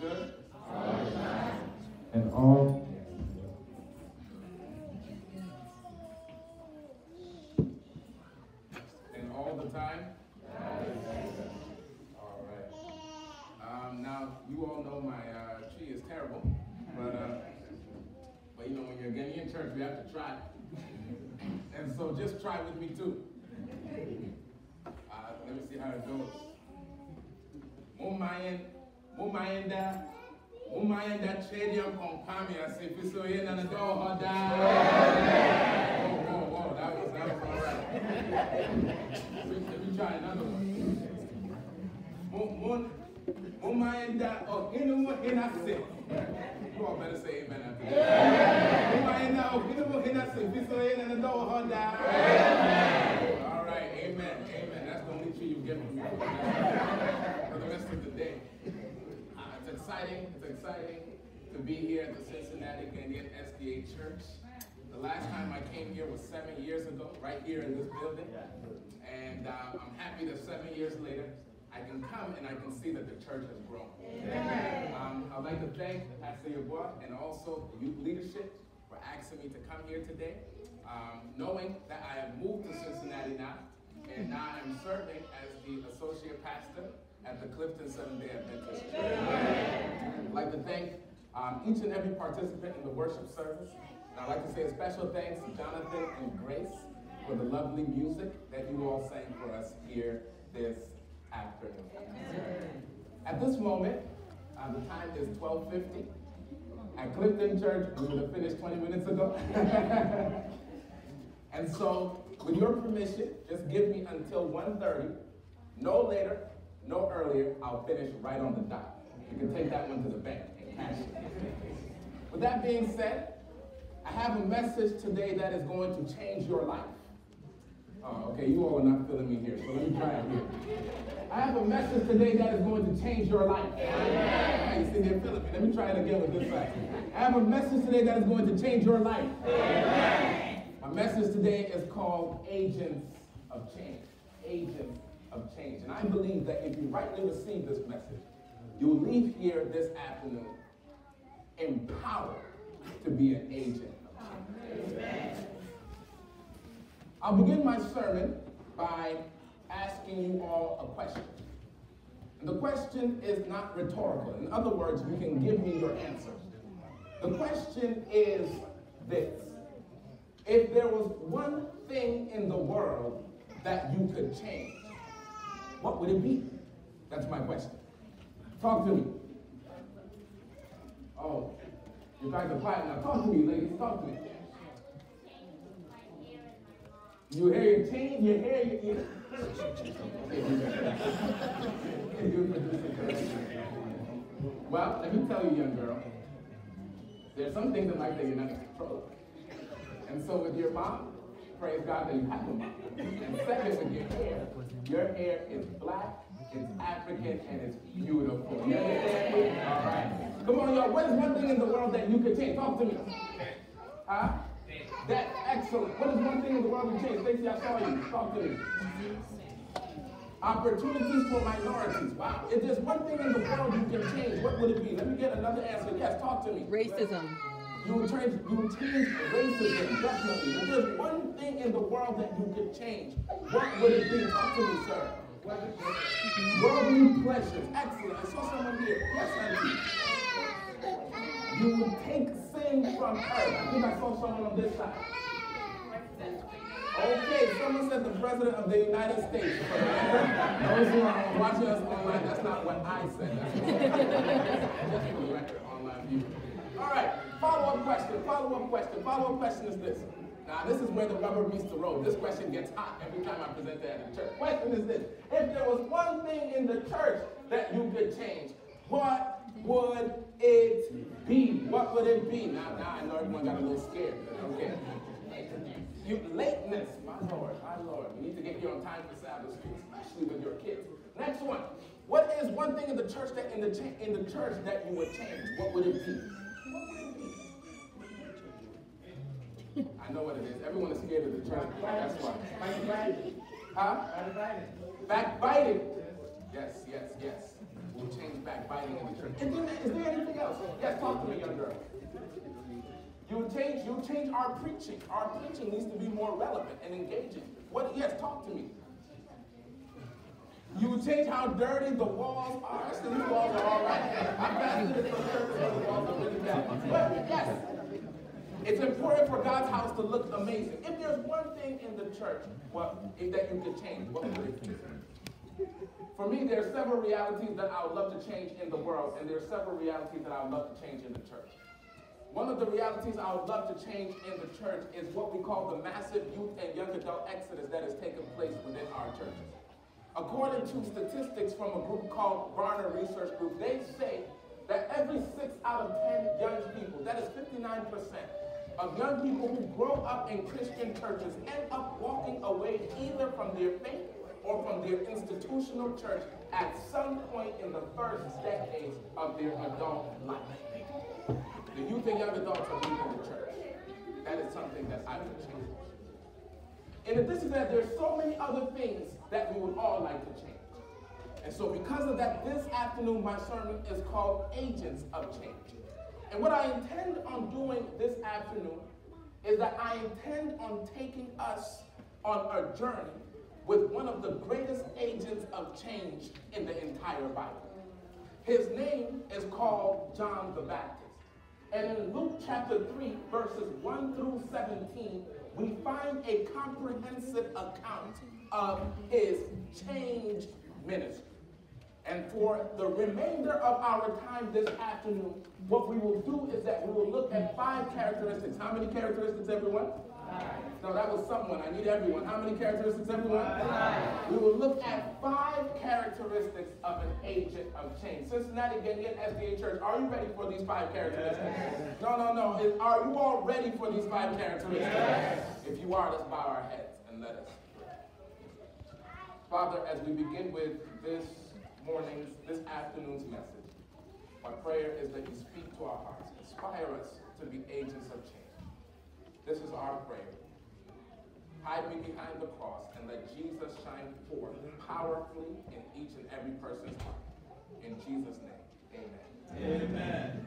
good and all and all the time. All right. Um, now you all know my uh, Twi is terrible, but uh, but you know when you're getting in church, we have to try. and so just try with Mun, mumayenda, oh, inu mu inase. You all better say amen after that. Mumayenda, oh, inu mu inase fiso ye na ndo hoda. All right, amen, amen. That's the only Twi you get from me for the rest of the day. Uh, it's exciting, it's exciting to be here at the Cincinnati Ghanaian SDA Church. The last time I came here was seven years ago, right here in this building. And uh, I'm happy that seven years later, I can come and I can see that the church has grown. Um, I'd like to thank Pastor Yabua and also the youth leadership for asking me to come here today, um, knowing that I have moved to Cincinnati now, and now I'm serving as the associate pastor at the Clifton Seventh Day Adventist Church. I'd like to thank um, each and every participant in the worship service. And I'd like to say a special thanks to Jonathan and Grace for the lovely music that you all sang for us here this afternoon. At this moment, uh, the time is 12:50. At Clifton Church, we would have finished 20 minutes ago. and so, with your permission, just give me until 1.30. No later, no earlier. I'll finish right on the dot. You can take that one to the bank and cash it. With that being said, I have a message today that is going to change your life. Oh, okay, you all are not feeling me here, so let me try it here. I have a message today that is going to change your life. Amen. You see, they're feeling me. Let me try it again with this side. I have a message today that is going to change your life. Amen. My message today is called Agents of Change. Agents of Change. And I believe that if you rightly receive this message, you'll leave here this afternoon empowered to be an agent of change. I'll begin my sermon by asking you all a question. And the question is not rhetorical. In other words, you can give me your answer. The question is this If there was one thing in the world that you could change, what would it be? That's my question. Talk to me. Oh, you guys are quiet now. Talk to me, ladies. Talk to me. You hear your hear your ear. well, let me tell you, young girl, there's some things in life that you're not in control. And so with your mom, praise God that you have a mom. And second, with your hair, your hair is black, it's African, and it's beautiful. You understand me? All right. Come on, y'all. What is one thing in the world that you could change? Talk to me. Huh? That's excellent. What is one thing in the world you change? Stacey, I saw you. Talk to me. Opportunities for minorities. Wow. If there's one thing in the world you can change, what would it be? Let me get another answer. Yes, talk to me. Racism. You would change, you would change racism, definitely. If there's one thing in the world that you could change, what would it be? Talk to me, sir. Worldly pleasures. Excellent. I saw someone here. Yes, Auntie. You would take from. I think I saw someone on this side. Okay, someone said the president of the United States. Those who are watching us online, that's not what I said. That's just for the record, online viewers. All right, follow-up question, follow-up question, follow-up question is this. Now, this is where the rubber meets the road. This question gets hot every time I present that in church. Question is this. If there was one thing in the church that you could change, what would it be? What would it be? Now, now I know everyone got a little scared. Okay. You, lateness, my Lord, my Lord. We need to get here on time for Sabbath school, especially with your kids. Next one. What is one thing in the church that in the cha- in the church that you would change? What would it be? I know what it is. Everyone is scared of the church. That's why. Backbiting. Huh? Backbiting. Backbiting. Yes, yes, yes. We'll change backbiting in the church. And then Is there anything else? Yes, talk to me, young girl. You change, you change our preaching. Our preaching needs to be more relevant and engaging. What yes, talk to me. You change how dirty the walls are. So these walls are all right. I'm the walls are really bad. But yes, It's important for God's house to look amazing. If there's one thing in the church what, that you could change, what would it be? For me, there are several realities that I would love to change in the world, and there are several realities that I would love to change in the church. One of the realities I would love to change in the church is what we call the massive youth and young adult exodus that has taken place within our churches. According to statistics from a group called Barna Research Group, they say that every six out of 10 young people, that is 59%, of young people who grow up in Christian churches end up walking away either from their faith or from their institutional church at some point in the first decades of their adult life. The youth and young adults are leaving the church. That is something that I would change. In addition to that, there's so many other things that we would all like to change. And so because of that, this afternoon my sermon is called Agents of Change. And what I intend on doing this afternoon is that I intend on taking us on a journey with one of the greatest agents of change in the entire Bible. His name is called John the Baptist. And in Luke chapter 3, verses 1 through 17, we find a comprehensive account of his change ministry. And for the remainder of our time this afternoon, what we will do is that we will look at five characteristics. How many characteristics, everyone? No, that was someone. I need everyone. How many characteristics, everyone? We will look at five characteristics of an agent of change. Cincinnati Ghanaian SDA Church, are you ready for these five characteristics? No, no, no. Are you all ready for these five characteristics? Yes. If you are, let's bow our heads and let us pray. Father, as we begin with this morning's, this afternoon's message, my prayer is that you speak to our hearts, inspire us to be agents of change. This is our prayer. Hide me behind the cross and let Jesus shine forth powerfully in each and every person's heart. In Jesus' name, amen. Amen.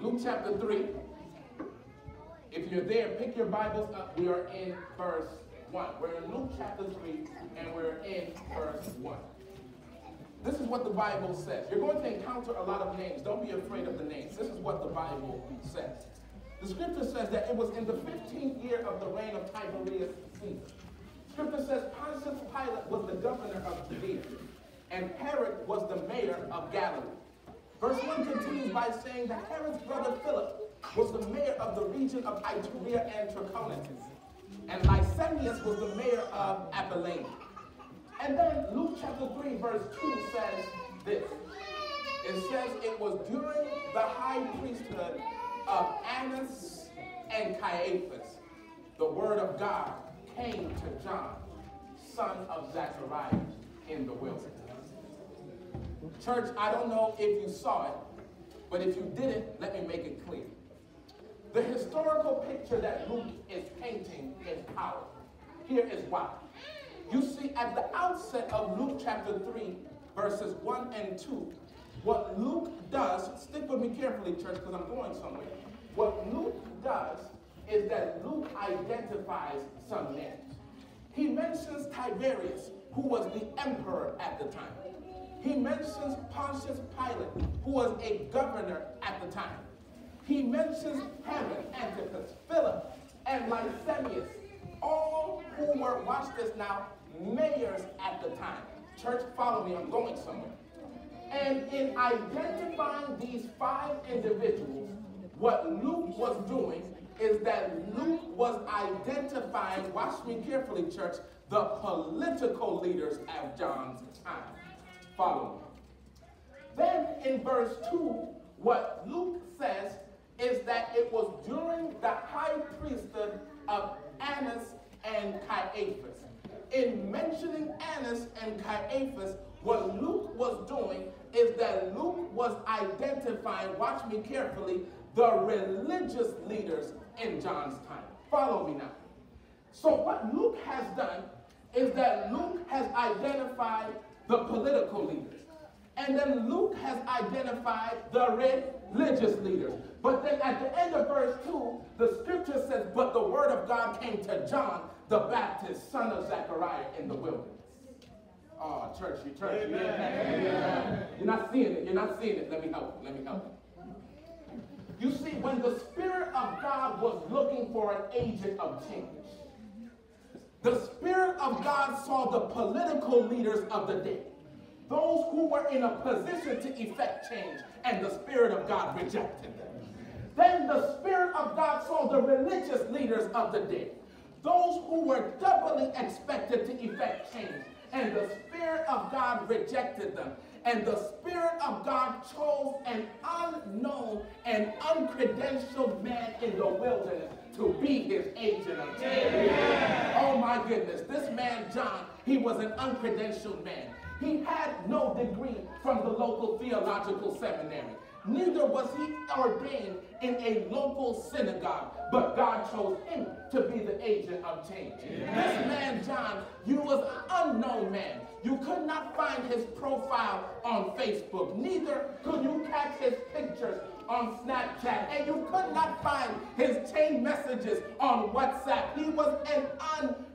Luke chapter 3. If you're there, pick your Bibles up. We are in verse 1. We're in Luke chapter 3, and we're in verse 1. This is what the Bible says. You're going to encounter a lot of names. Don't be afraid of the names. This is what the Bible says. The scripture says that it was in the 15th year of the reign of Tiberius Caesar. Scripture says Pontius Pilate was the governor of Judea, and Herod was the mayor of Galilee. Verse 1 continues by saying that Herod's brother Philip was the mayor of the region of Iturea and Trachonitis, and Lysanias was the mayor of Abilene. And then Luke chapter 3, verse 2 says this. It says it was during the high priesthood of Annas and Caiaphas, the word of God came to John, son of Zechariah, in the wilderness. Church, I don't know if you saw it, but if you didn't, let me make it clear. The historical picture that Luke is painting is powerful. Here is why. You see, at the outset of Luke chapter 3, verses 1 and 2, what Luke does, stick with me carefully, church, because I'm going somewhere. What Luke does is that Luke identifies some names. He mentions Tiberius, who was the emperor at the time. He mentions Pontius Pilate, who was a governor at the time. He mentions Herod, Antipas, Philip, and Lysanias, all who were, watch this now, mayors at the time. Church, follow me, I'm going somewhere. And in identifying these five individuals, what Luke was doing is that Luke was identifying, watch me carefully, church, the political leaders of John's time. Follow me. Then in verse 2, what Luke says is that it was during the high priesthood of Annas and Caiaphas. In mentioning Annas and Caiaphas, what Luke was doing is that Luke was identifying, watch me carefully, the religious leaders in John's time. Follow me now. So, what Luke has done is that Luke has identified the political leaders. And then Luke has identified the religious leaders. But then at the end of verse 2, the scripture says, But the word of God came to John the Baptist, son of Zechariah, in the wilderness. Oh, church, you church. Amen. You're not seeing it. You're not seeing it. Let me help you. Let me help you. You see, when the Spirit of God was looking for an agent of change. The Spirit of God saw the political leaders of the day, those who were in a position to effect change, and the Spirit of God rejected them. Then the Spirit of God saw the religious leaders of the day, those who were doubly expected to effect change, and the Spirit of God rejected them. And the Spirit of God chose an unknown and uncredentialed man in the wilderness to be his agent of change. Oh my goodness, this man, John, he was an uncredentialed man. He had no degree from the local theological seminary. Neither was he ordained in a local synagogue, but God chose him to be the agent of change. This man, John, you was an unknown man. You could not find his profile on Facebook. Neither could you catch his pictures on Snapchat. And you could not find his chain messages on WhatsApp. He was an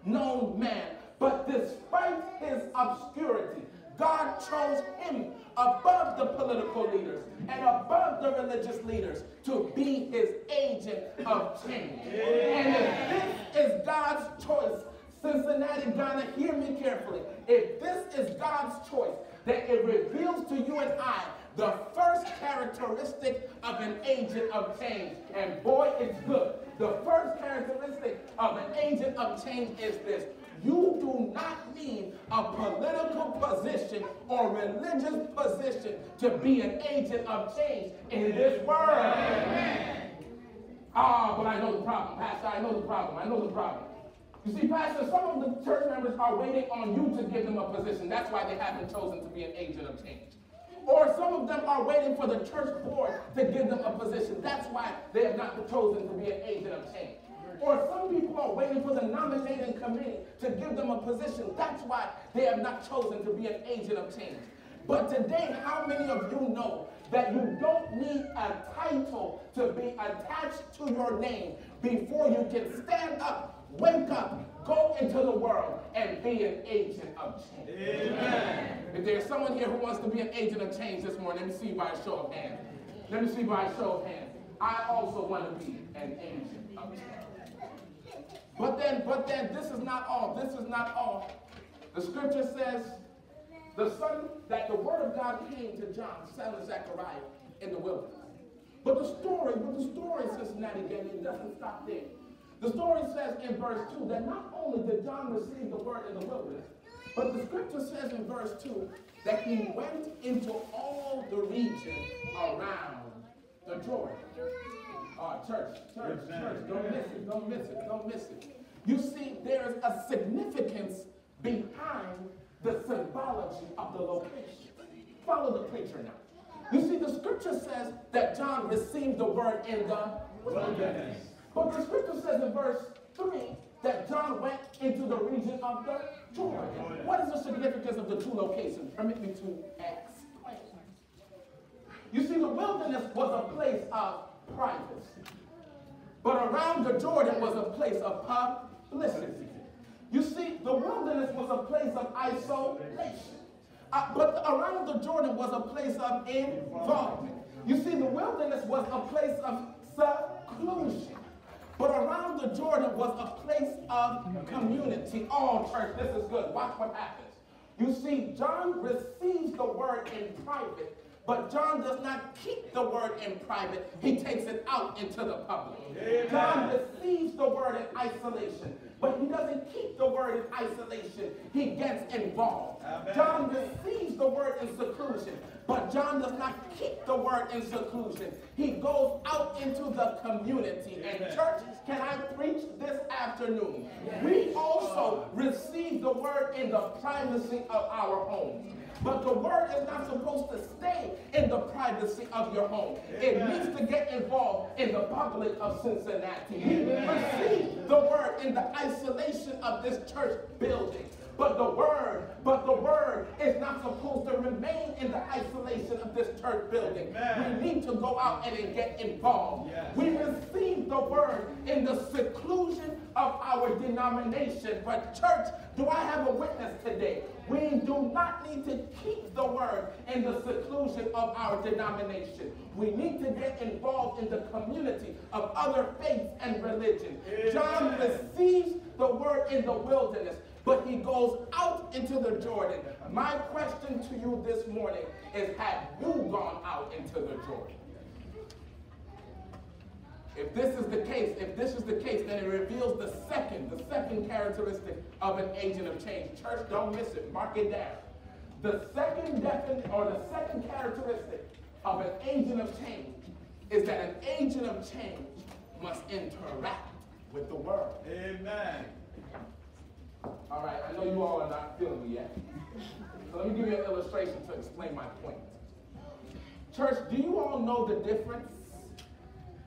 unknown man. But despite his obscurity, God chose him above the political leaders and above the religious leaders to be his agent of change. And if this is God's choice, Cincinnati, Ghana, hear me carefully. If this is God's choice, that it reveals to you and I the first characteristic of an agent of change. And boy, it's good. The first characteristic of an agent of change is this. You do not need a political position or religious position to be an agent of change in this world. Ah, but I know the problem, Pastor. I know the problem. I know the problem. You see, Pastor, some of the church members are waiting on you to give them a position. That's why they haven't chosen to be an agent of change. Or some of them are waiting for the church board to give them a position. That's why they have not chosen to be an agent of change. Or some people are waiting for the nominating committee to give them a position. That's why they have not chosen to be an agent of change. But today, how many of you know that you don't need a title to be attached to your name before you can stand up, wake up, go into the world, and be an agent of change? Amen. If there's someone here who wants to be an agent of change this morning, let me see by a show of hands. Let me see by a show of hands. I also want to be an agent of change. But then, but then, this is not all. This is not all. The scripture says, the son that the word of God came to John, son of Zechariah, in the wilderness. But the story, but the story, Cincinnati Gang, it doesn't stop there. The story says in verse 2 that not only did John receive the word in the wilderness, but the scripture says in verse 2 that he went into all the region around the Jordan. Uh, church, church, church, don't miss it, don't miss it, don't miss it. You see, there's a significance behind the symbology of the location. Follow the preacher now. You see, the scripture says that John received the word in the wilderness. But the scripture says in verse 3 that John went into the region of the Jordan. What is the significance of the two locations? Permit me to explain. You see, the wilderness was a place of privacy. But around the Jordan was a place of publicity. You see, the wilderness was a place of isolation. Uh, but around the Jordan was a place of involvement. You see, the wilderness was a place of seclusion. But around the Jordan was a place of community. Oh, church, this is good. Watch what happens. You see, John receives the word in private, but John does not keep the word in private. He takes it out into the public. Amen. John receives the word in isolation, but he doesn't keep the word in isolation. He gets involved. Amen. John receives the word in seclusion, but John does not keep the word in seclusion. He goes out into the community. Amen. And church, can I preach this afternoon? Yes. We also receive the word in the privacy of our homes. But the word is not supposed to stay in the privacy of your home. It needs to get involved in the public of Cincinnati. Receive the word in the isolation of this church building. But the word, but the word is not supposed to remain in the isolation of this church building. Amen. We need to go out and get involved. Yes. We receive the word in the seclusion of our our denomination. But, church, do I have a witness today? We do not need to keep the word in the seclusion of our denomination. We need to get involved in the community of other faiths and religions. John receives the word in the wilderness, but he goes out into the Jordan. My question to you this morning is Have you gone out into the Jordan? If this is the case, if this is the case, then it reveals the second, the second characteristic of an agent of change. Church, don't miss it. Mark it down. The second definition or the second characteristic of an agent of change is that an agent of change must interact with the world. Amen. All right, I know you all are not feeling me yet. So let me give you an illustration to explain my point. Church, do you all know the difference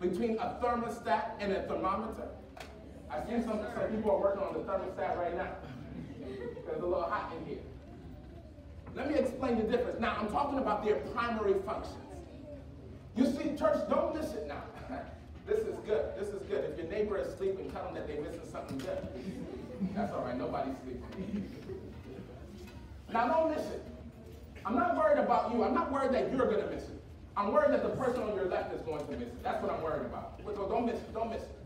between a thermostat and a thermometer? I see some, some people are working on the thermostat right now. It's a little hot in here. Let me explain the difference. Now, I'm talking about their primary functions. You see, church, don't miss it now. this is good. This is good. If your neighbor is sleeping, tell them that they're missing something good. That's all right. Nobody's sleeping. Now, don't miss it. I'm not worried about you. I'm not worried that you're going to miss it. I'm worried that the person on your left is going to miss it. That's what I'm worried about. So don't miss it. Don't miss it.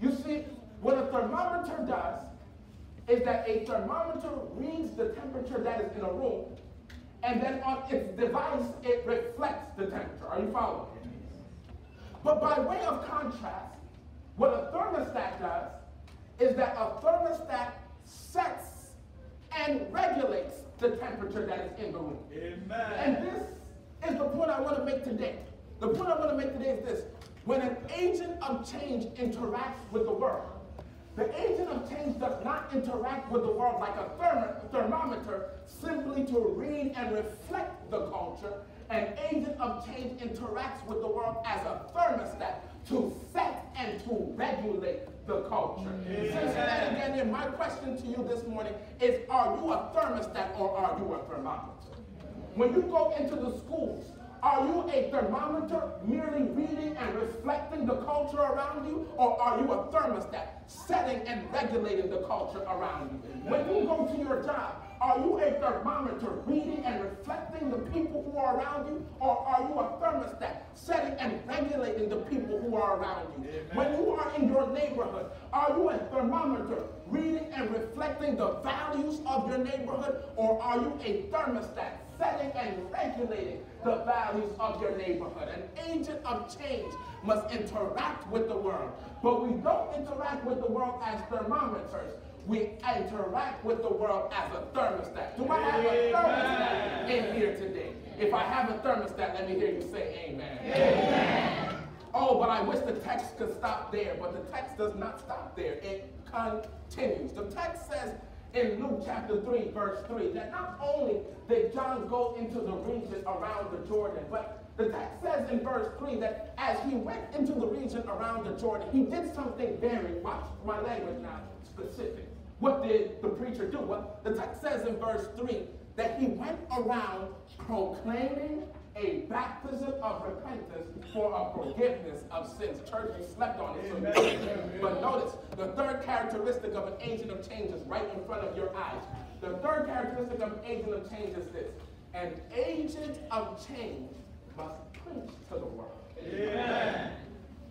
You see, what a thermometer does is that a thermometer reads the temperature that is in a room, and then on its device, it reflects the temperature. Are you following? But by way of contrast, what a thermostat does is that a thermostat sets and regulates the temperature that is in the room. Amen. And this is the point I want to make today. The point I want to make today is this. When an agent of change interacts with the world, the agent of change does not interact with the world like a therm thermometer simply to read and reflect the culture. An agent of change interacts with the world as a thermostat to set and to regulate the culture. Since that again, then my question to you this morning is are you a thermostat or are you a thermometer? When you go into the schools, are you a thermometer merely reading and reflecting the culture around you? Or are you a thermostat setting and regulating the culture around you? When you go to your job, are you a thermometer reading and reflecting the people who are around you? Or are you a thermostat setting and regulating the people who are around you? When you are in your neighborhood, are you a thermometer reading and reflecting the values of your neighborhood? Or are you a thermostat setting and regulating the values of your neighborhood. An agent of change must interact with the world. But we don't interact with the world as thermometers. We interact with the world as a thermostat. Do I have a thermostat in here today? If I have a thermostat, let me hear you say amen. Amen. Oh, but I wish the text could stop there, but the text does not stop there. It continues. The text says, in Luke chapter 3, verse 3, that not only did John go into the region around the Jordan, but the text says in verse 3 that as he went into the region around the Jordan, he did something very, watch my language now, specific. What did the preacher do? Well, the text says in verse 3 that he went around proclaiming a baptism of repentance for a forgiveness of sins. Church, you slept on it. So but notice, the third characteristic of an agent of change is right in front of your eyes. The third characteristic of an agent of change is this. An agent of change must preach to the world.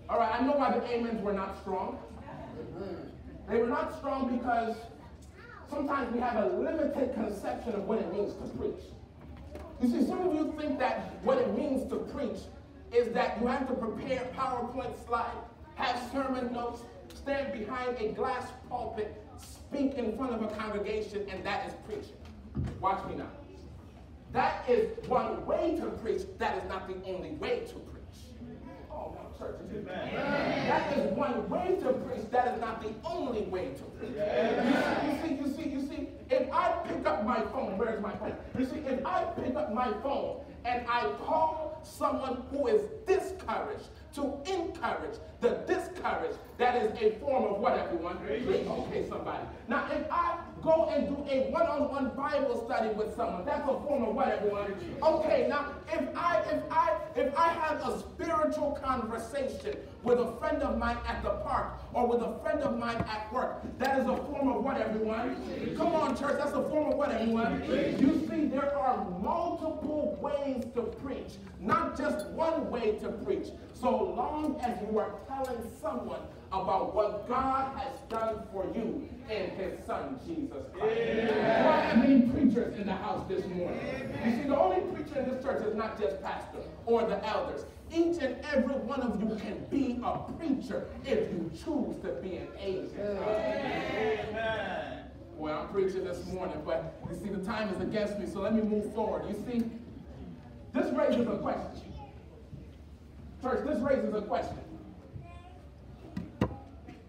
All right, I know why the amens were not strong. They were not strong because sometimes we have a limited conception of what it means to preach. You see, some of you think that what it means to preach is that you have to prepare PowerPoint slides, have sermon notes, stand behind a glass pulpit, speak in front of a congregation, and that is preaching. Watch me now. That is one way to preach. That is not the only way to preach. Church. That is one way to preach. That is not the only way to preach. You see, you see, you see, if I pick up my phone, where's my phone? You see, if I pick up my phone and I call someone who is discouraged to encourage the discouraged, that is a form of what, everyone? Okay, somebody. Now, if I go and do a one-on-one Bible study with someone. That's a form of what, everyone? Okay, now if I if I if I have a spiritual conversation with a friend of mine at the park or with a friend of mine at work, that is a form of what, everyone? Come on, church, that's a form of what, everyone? You see, there are multiple ways to preach, not just one way to preach. So long as you are telling someone about what God has done for you in his son, Jesus Christ. Do I have any preachers in the house this morning? You see, the only preacher in this church is not just pastor or the elders. Each and every one of you can be a preacher if you choose to be an agent. Amen. Well, I'm preaching this morning, but you see, the time is against me, so let me move forward. You see, this raises a question. Church, this raises a question.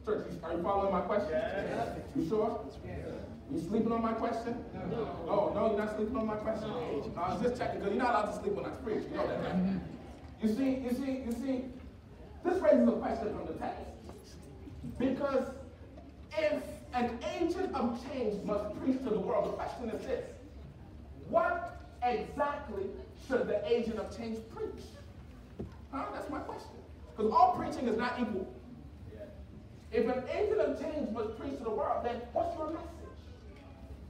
Church, are you following my question? Yes. You sure? You sleeping on my question? No. Oh, no, you're not sleeping on my question? No. I was just checking, because you're not allowed to sleep when I preach. You know that, right? Mm-hmm. You see, you see, you see, this raises a question from the text. Because if an agent of change must preach to the world, the question is this. What exactly should the agent of change preach? Huh? That's my question. Because all preaching is not equal. If an angel of change must preach to the world, then what's your message?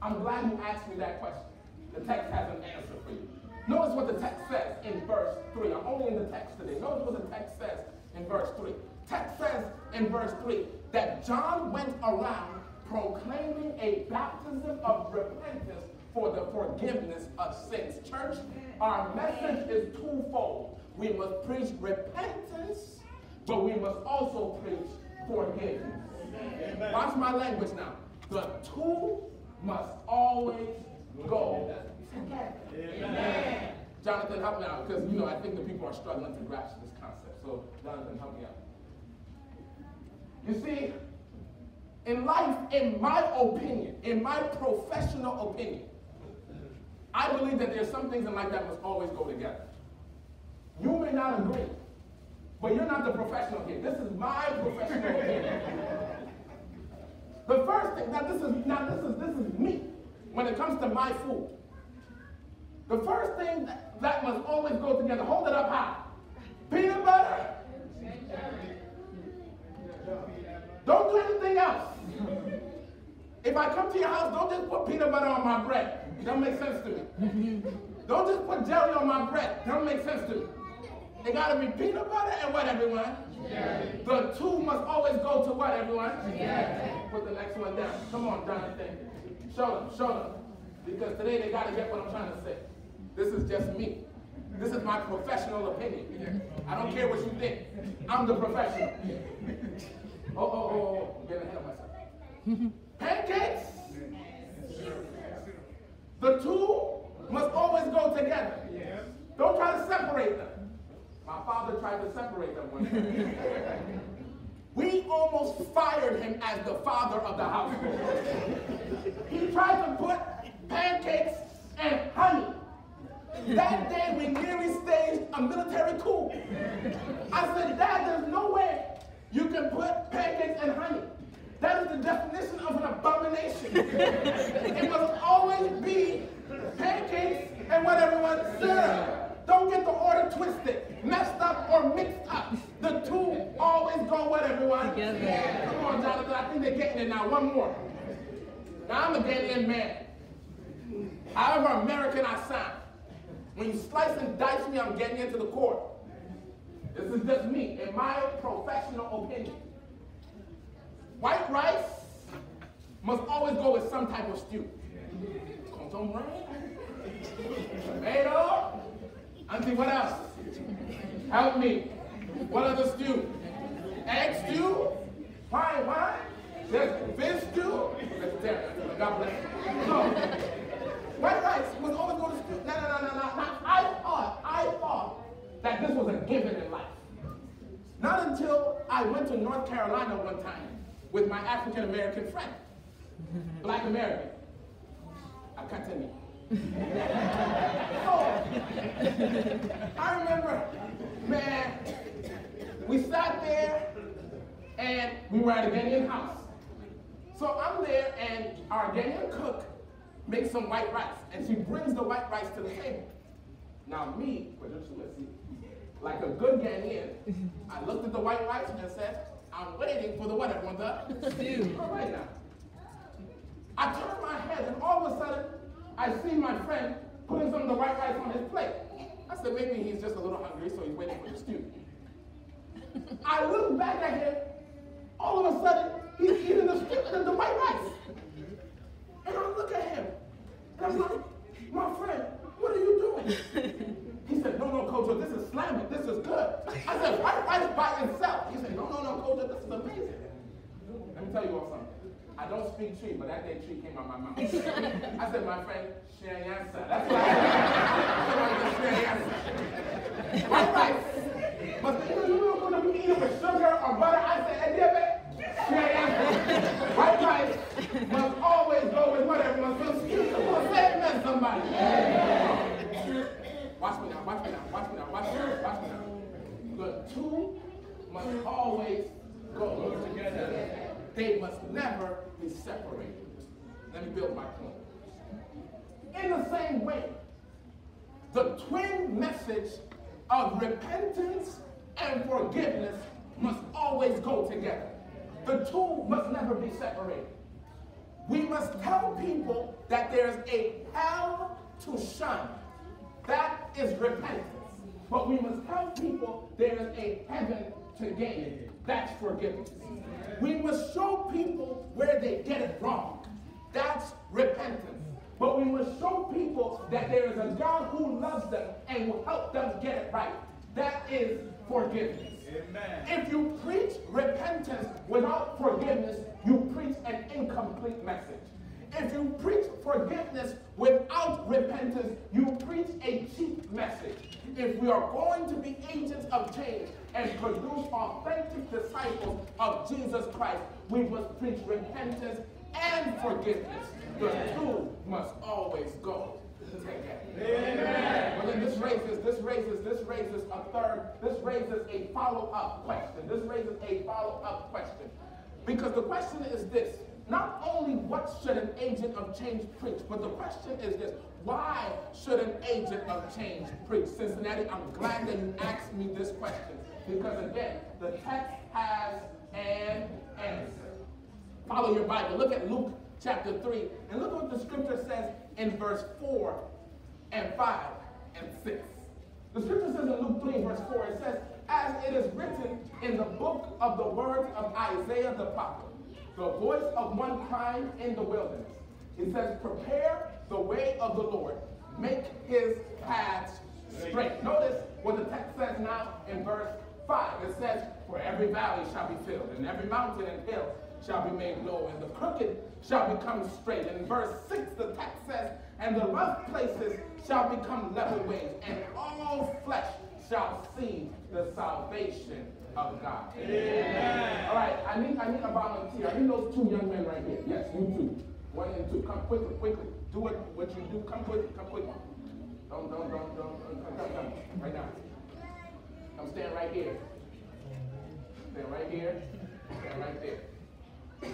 I'm glad you asked me that question. The text has an answer for you. Notice what the text says in verse 3. I'm only in the text today. Notice what the text says in verse 3. Text says in verse 3 that John went around proclaiming a baptism of repentance for the forgiveness of sins. Church, our message is twofold. We must preach repentance, but we must also preach forgiveness. Watch my language now. The two must always go together. Amen. Jonathan, help me out, because you know I think the people are struggling to grasp this concept. So, Jonathan, help me out. You see, in life, in my opinion, in my professional opinion, I believe that there's some things in life that must always go together. You may not agree, but you're not the professional here. This is my professional here. The first thing, now this is now this is this is me when it comes to my food. The first thing that, that must always go together, hold it up high. Peanut butter. Don't do anything else. If I come to your house, don't just put peanut butter on my bread. It don't make sense to me. Don't just put jelly on my bread. It don't make sense to me. It gotta be peanut butter and what everyone? The two must always go to what everyone? Put the next one down. Come on, Jonathan. Show them, show them. Because today they gotta get what I'm trying to say. This is just me. This is my professional opinion. I don't care what you think. I'm the professional. Oh, oh, oh, oh. oh. I'm getting ahead of myself. Pancakes? The two must always go together. Don't try to separate them. My father tried to separate them one day. we almost fired him as the father of the household. he tried to put pancakes and honey. That day we nearly staged a military coup. I said, Dad, there's no way you can put pancakes and honey. That is the definition of an abomination. it must always be pancakes and what everyone serves. Don't get the order twisted, messed up, or mixed up. The two always go what everyone? Together. Come on, Jonathan. I think they're getting it now. One more. Now I'm a Ghanaian man. However American I sound, when you slice and dice me, I'm getting into the court. This is just me, in my professional opinion. White rice must always go with some type of stew. Contour tomato, Auntie, what else? Help me. What other stew? Egg stew? Wine, wine? There's fish stew? Vegetarian. God bless you. No. White rice must always go to stew. No, no, no, no, no. Now, I thought, I thought that this was a given in life. Not until I went to North Carolina one time with my African American friend, black American. I can't tell you oh, I remember, man, we sat there and we were at a Ghanaian house. So I'm there, and our Ghanaian cook makes some white rice, and she brings the white rice to the table. Now, me, like a good Ghanaian, I looked at the white rice and said, I'm waiting for the what, everyone? The stew. All right now. I turn my head, and all of a sudden, I see my friend putting some of the white rice on his plate. I said, maybe he's just a little hungry, so he's waiting for the stew. I look back at him, all of a sudden, he's eating the, stew, the, the white rice. And I look at him, and I'm like, my friend, what are you doing? He said, no, no, Kojo, this is slamming. This is good. I said, white rice by itself. He said, no, no, no, Kojo, this is amazing. Let me tell you all something. I don't speak Twi, but that day Twi came out my mouth. I said, my friend, share answer. That's why I said, share answer. White rice. But you know, you're going to be eating with sugar or butter. I said, hey, share answer. White rice must always go with what whatever must go. Come on, say amen, somebody. Watch me now, watch me now, watch me now, watch me now, watch me now. The two must always go together. They must never be separated. Let me build my point. In the same way, the twin message of repentance and forgiveness must always go together. The two must never be separated. We must tell people that there's a hell to shun. That is repentance. But we must tell people there's a heaven to gain. That's forgiveness. We must show people where they get it wrong. That's repentance. But we must show people that there is a God who loves them and will help them get it right. That is forgiveness. Amen. If you preach repentance without forgiveness, you preach an incomplete message. If you preach forgiveness without repentance, you preach a cheap message. If we are going to be agents of change and produce authentic disciples of Jesus Christ, we must preach repentance and forgiveness. The two must always go together. Amen. But then this raises, this raises, this raises a third, this raises a follow-up question. This raises a follow-up question. Because the question is this not only what should an agent of change preach, but the question is this why should an agent of change preach? Cincinnati, I'm glad that you asked me this question because again, the text has an answer. Follow your Bible. Look at Luke chapter 3 and look what the scripture says in verse 4 and 5 and 6. The scripture says in Luke 3, verse 4, it says, As it is written in the book of the words of Isaiah the prophet the voice of one crying in the wilderness. It says, prepare the way of the Lord, make his paths straight. Notice what the text says now in verse 5. It says, for every valley shall be filled, and every mountain and hill shall be made low, and the crooked shall become straight. And in verse 6, the text says, and the rough places shall become level ways, and all flesh shall see the salvation of God. Amen. All right, I need I need a volunteer. I need those two young men right here. Yes, you two. One and two. Come quickly, quickly. Do what, what you do. Come quickly, come quickly. Don't, don't, don't, don't, come, come, come. Right now. Come stand right here. Stand right here. Stand right there.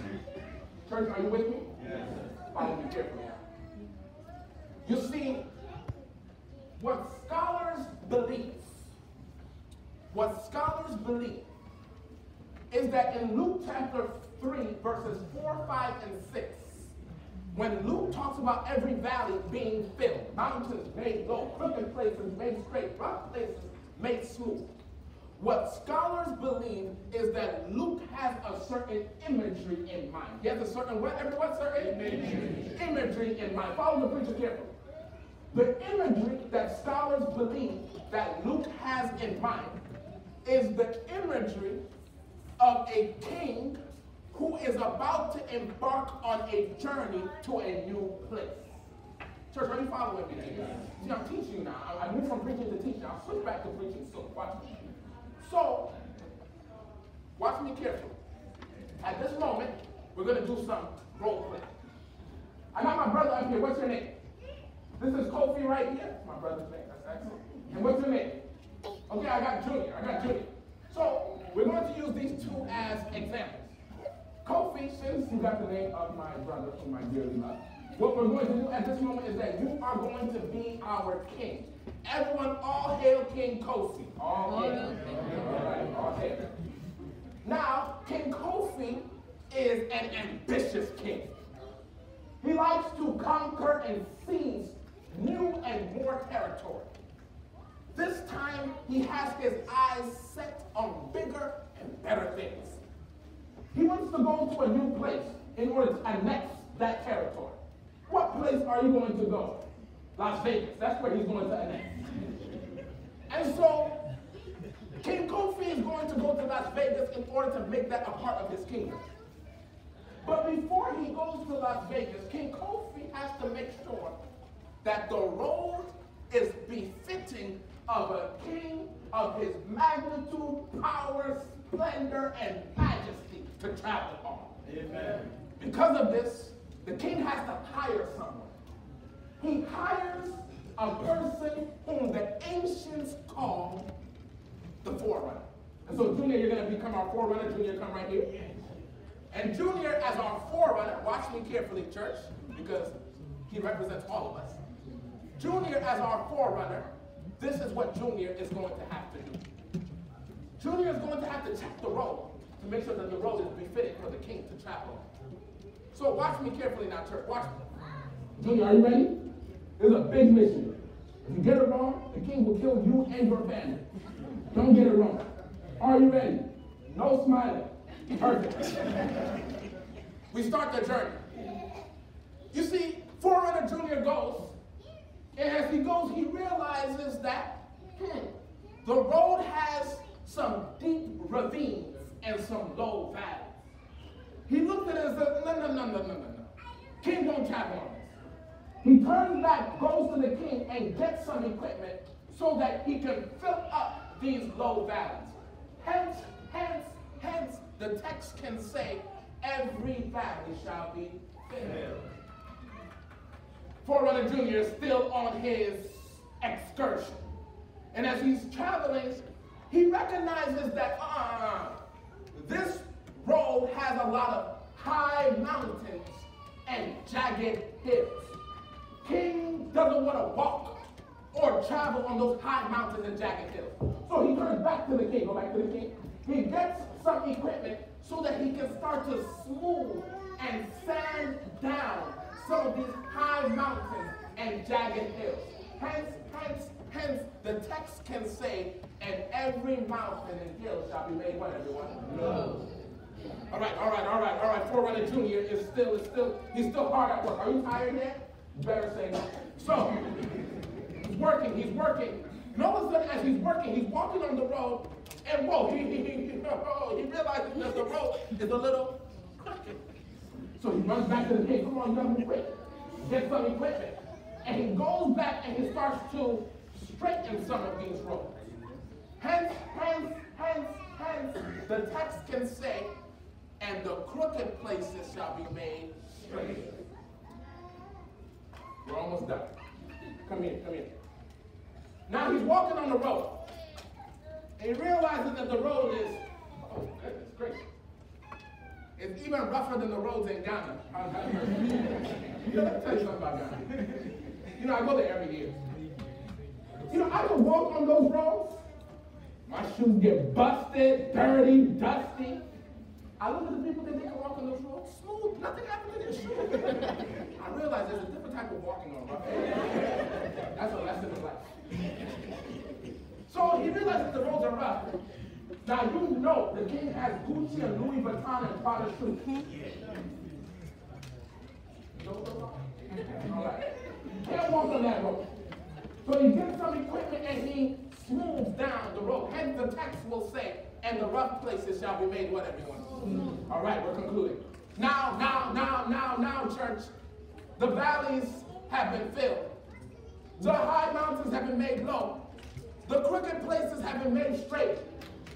Church, are you with me? Yes. Follow me carefully. You see, what scholars believe what scholars believe is that in Luke chapter 3, verses 4, 5, and 6, when Luke talks about every valley being filled, mountains made low, crooked places made straight, rough places made smooth, what scholars believe is that Luke has a certain imagery in mind. He has a certain what? Everyone, certain imagery. imagery in mind. Follow the preacher carefully. The imagery that scholars believe that Luke has in mind is the imagery of a king who is about to embark on a journey to a new place. Church, are you following me? See, I'm teaching you now. I moved from preaching to teaching. I'll switch back to preaching soon. Watch me. So, watch me carefully. At this moment, we're going to do some role play. I got my brother up here. What's your name? This is Kofi right here. My brother's name. That's excellent. And what's your name? Okay, I got Junior. I got Junior. So we're going to use these two as examples. Kofi Kofi, since you got the name of my brother from my dearly love, what we're going to do at this moment is that you are going to be our king. Everyone, all hail King Kofi. All hail. All right, all hail. Now, King Kofi is an ambitious king. He likes to conquer and seize new and more territory. This time, he has his eyes set on bigger and better things. He wants to go to a new place in order to annex that territory. What place are you going to go? Las Vegas. That's where he's going to annex. And so, King Kofi is going to go to Las Vegas in order to make that a part of his kingdom. But before he goes to Las Vegas, King Kofi has to make sure that the road is befitting of a king of his magnitude, power, splendor, and majesty to travel on. Amen. Because of this, the king has to hire someone. He hires a person whom the ancients call the forerunner. And so, Junior, you're going to become our forerunner. Junior, come right here. And Junior, as our forerunner, watch me carefully, church, because he represents all of us. Junior, as our forerunner, this is what Junior is going to have to do. Junior is going to have to check the road to make sure that the road is befitting for the king to travel So watch me carefully now, church. Watch me. Junior, are you ready? Is a big mission. If you get it wrong, the king will kill you and your family. Don't get it wrong. Are you ready? No smiling. Perfect. we start the journey. You see, Forerunner Junior goes and as he goes, he realizes that hmm, the road has some deep ravines and some low valleys. He looked at it and said, no, no, no, no, no, no, no. King won't travel on. He turns back, goes to the king, and gets some equipment so that he can fill up these low valleys. Hence, hence, hence, the text can say, every valley shall be filled. Forerunner Jr. is still on his excursion. And as he's traveling, he recognizes that uh, this road has a lot of high mountains and jagged hills. King doesn't want to walk or travel on those high mountains and jagged hills. So he turns back to the king, go back to the king. He gets some equipment so that he can start to smooth and sand down some of these high mountains and jagged hills. Hence, hence, hence, the text can say, and every mountain and hill shall be made what, everyone? No. All right, all right, all right, all right. Forerunner Junior is still, is still, he's still hard at work. Are you tired yet? Better say no. So, he's working, he's working. And all of a sudden, as he's working, he's walking on the road, and whoa, he, he, he, oh, he realizes that the road is a little crooked. So he runs back to the king. Come on, man, quick. Get some equipment. And he goes back and he starts to straighten some of these roads. Hence, hence, hence, hence, the text can say, and the crooked places shall be made straight. We're almost done. Come here, come here. Now he's walking on the road. And he realizes that the road is, oh, goodness gracious. It's even rougher than the roads in Ghana. you know, let me tell you something about Ghana. You know, I go there every year. You know, I can walk on those roads. My shoes get busted, dirty, dusty. I look at the people that they can walk on those roads smooth. Nothing happened to their shoes. I realize there's a type of walking on rough That's a lesson in life. So he realizes the roads are rough. Now you know the king has Gucci and Louis Vuitton and Prada shoes. All right. Can't walk on that road. So he gets some equipment and he smooths down the road. Hence the text will say, and the rough places shall be made what everyone. All right, we're concluding. Now, now, now, now, now, church, the valleys have been filled. The high mountains have been made low. The crooked places have been made straight.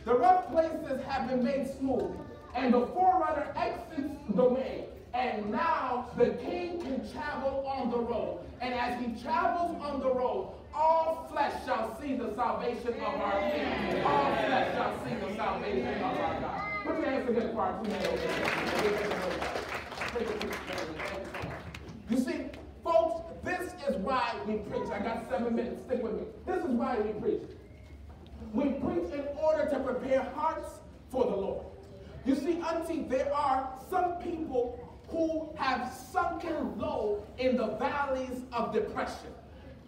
The rough places have been made smooth, and the forerunner exits the way. And now the king can travel on the road. And as he travels on the road, all flesh shall see the salvation of our king. All flesh shall see the salvation of our God. Put your hands together for our two men why we preach. I got seven minutes. Stick with me. This is why we preach. We preach in order to prepare hearts for the Lord. You see, Auntie, there are some people who have sunken low in the valleys of depression.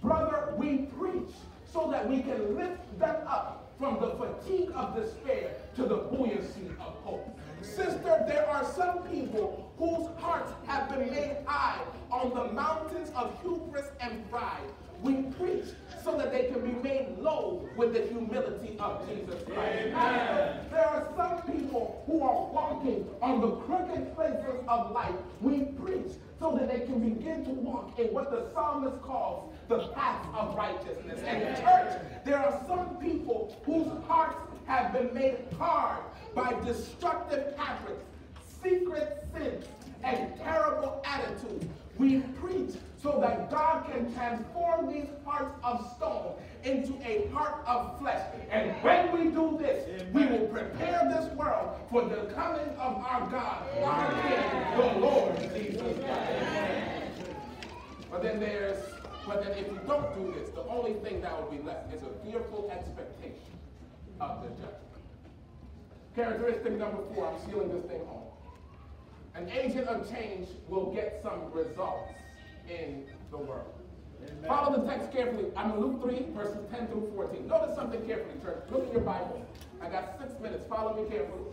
Brother, we preach so that we can lift them up from the fatigue of despair to the buoyancy of hope. Sister, there are some people whose hearts have been made high on the mountains of hubris and pride. We preach so that they can be made low with the humility of Jesus Christ. Pastor, there are some people who are walking on the crooked places of life. We preach so that they can begin to walk in what the psalmist calls the path of righteousness. And church, there are some people whose hearts have been made hard by destructive habits, secret sins, and terrible attitudes. We preach so that God can transform these hearts of stone into a heart of flesh. And when we do this, we will prepare this world for the coming of our God, our King, the Lord Jesus Christ. But then there's, but then if you don't do this, the only thing that will be left is a fearful expectation of the judgment. Characteristic number four, I'm sealing this thing home. An agent of change will get some results in the world. Amen. Follow the text carefully. I'm in Luke 3, verses 10 through 14. Notice something carefully, church. Look in your Bible. I got six minutes. Follow me carefully.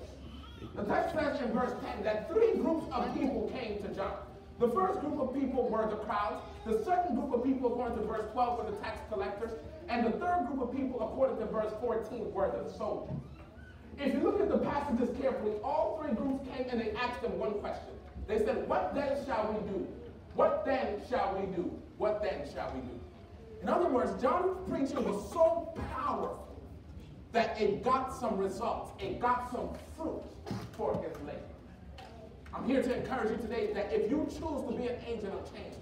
The text says in verse 10 that three groups of people came to John. The first group of people were the crowds. The second group of people, according to verse 12, were the tax collectors. And the third group of people, according to verse 14, were the soldiers. If you look at the passages carefully, all three groups came and they asked them one question. They said, What then shall we do? What then shall we do? What then shall we do? In other words, John's preaching was so powerful that it got some results, it got some fruit for his labor. I'm here to encourage you today that if you choose to be an agent of change,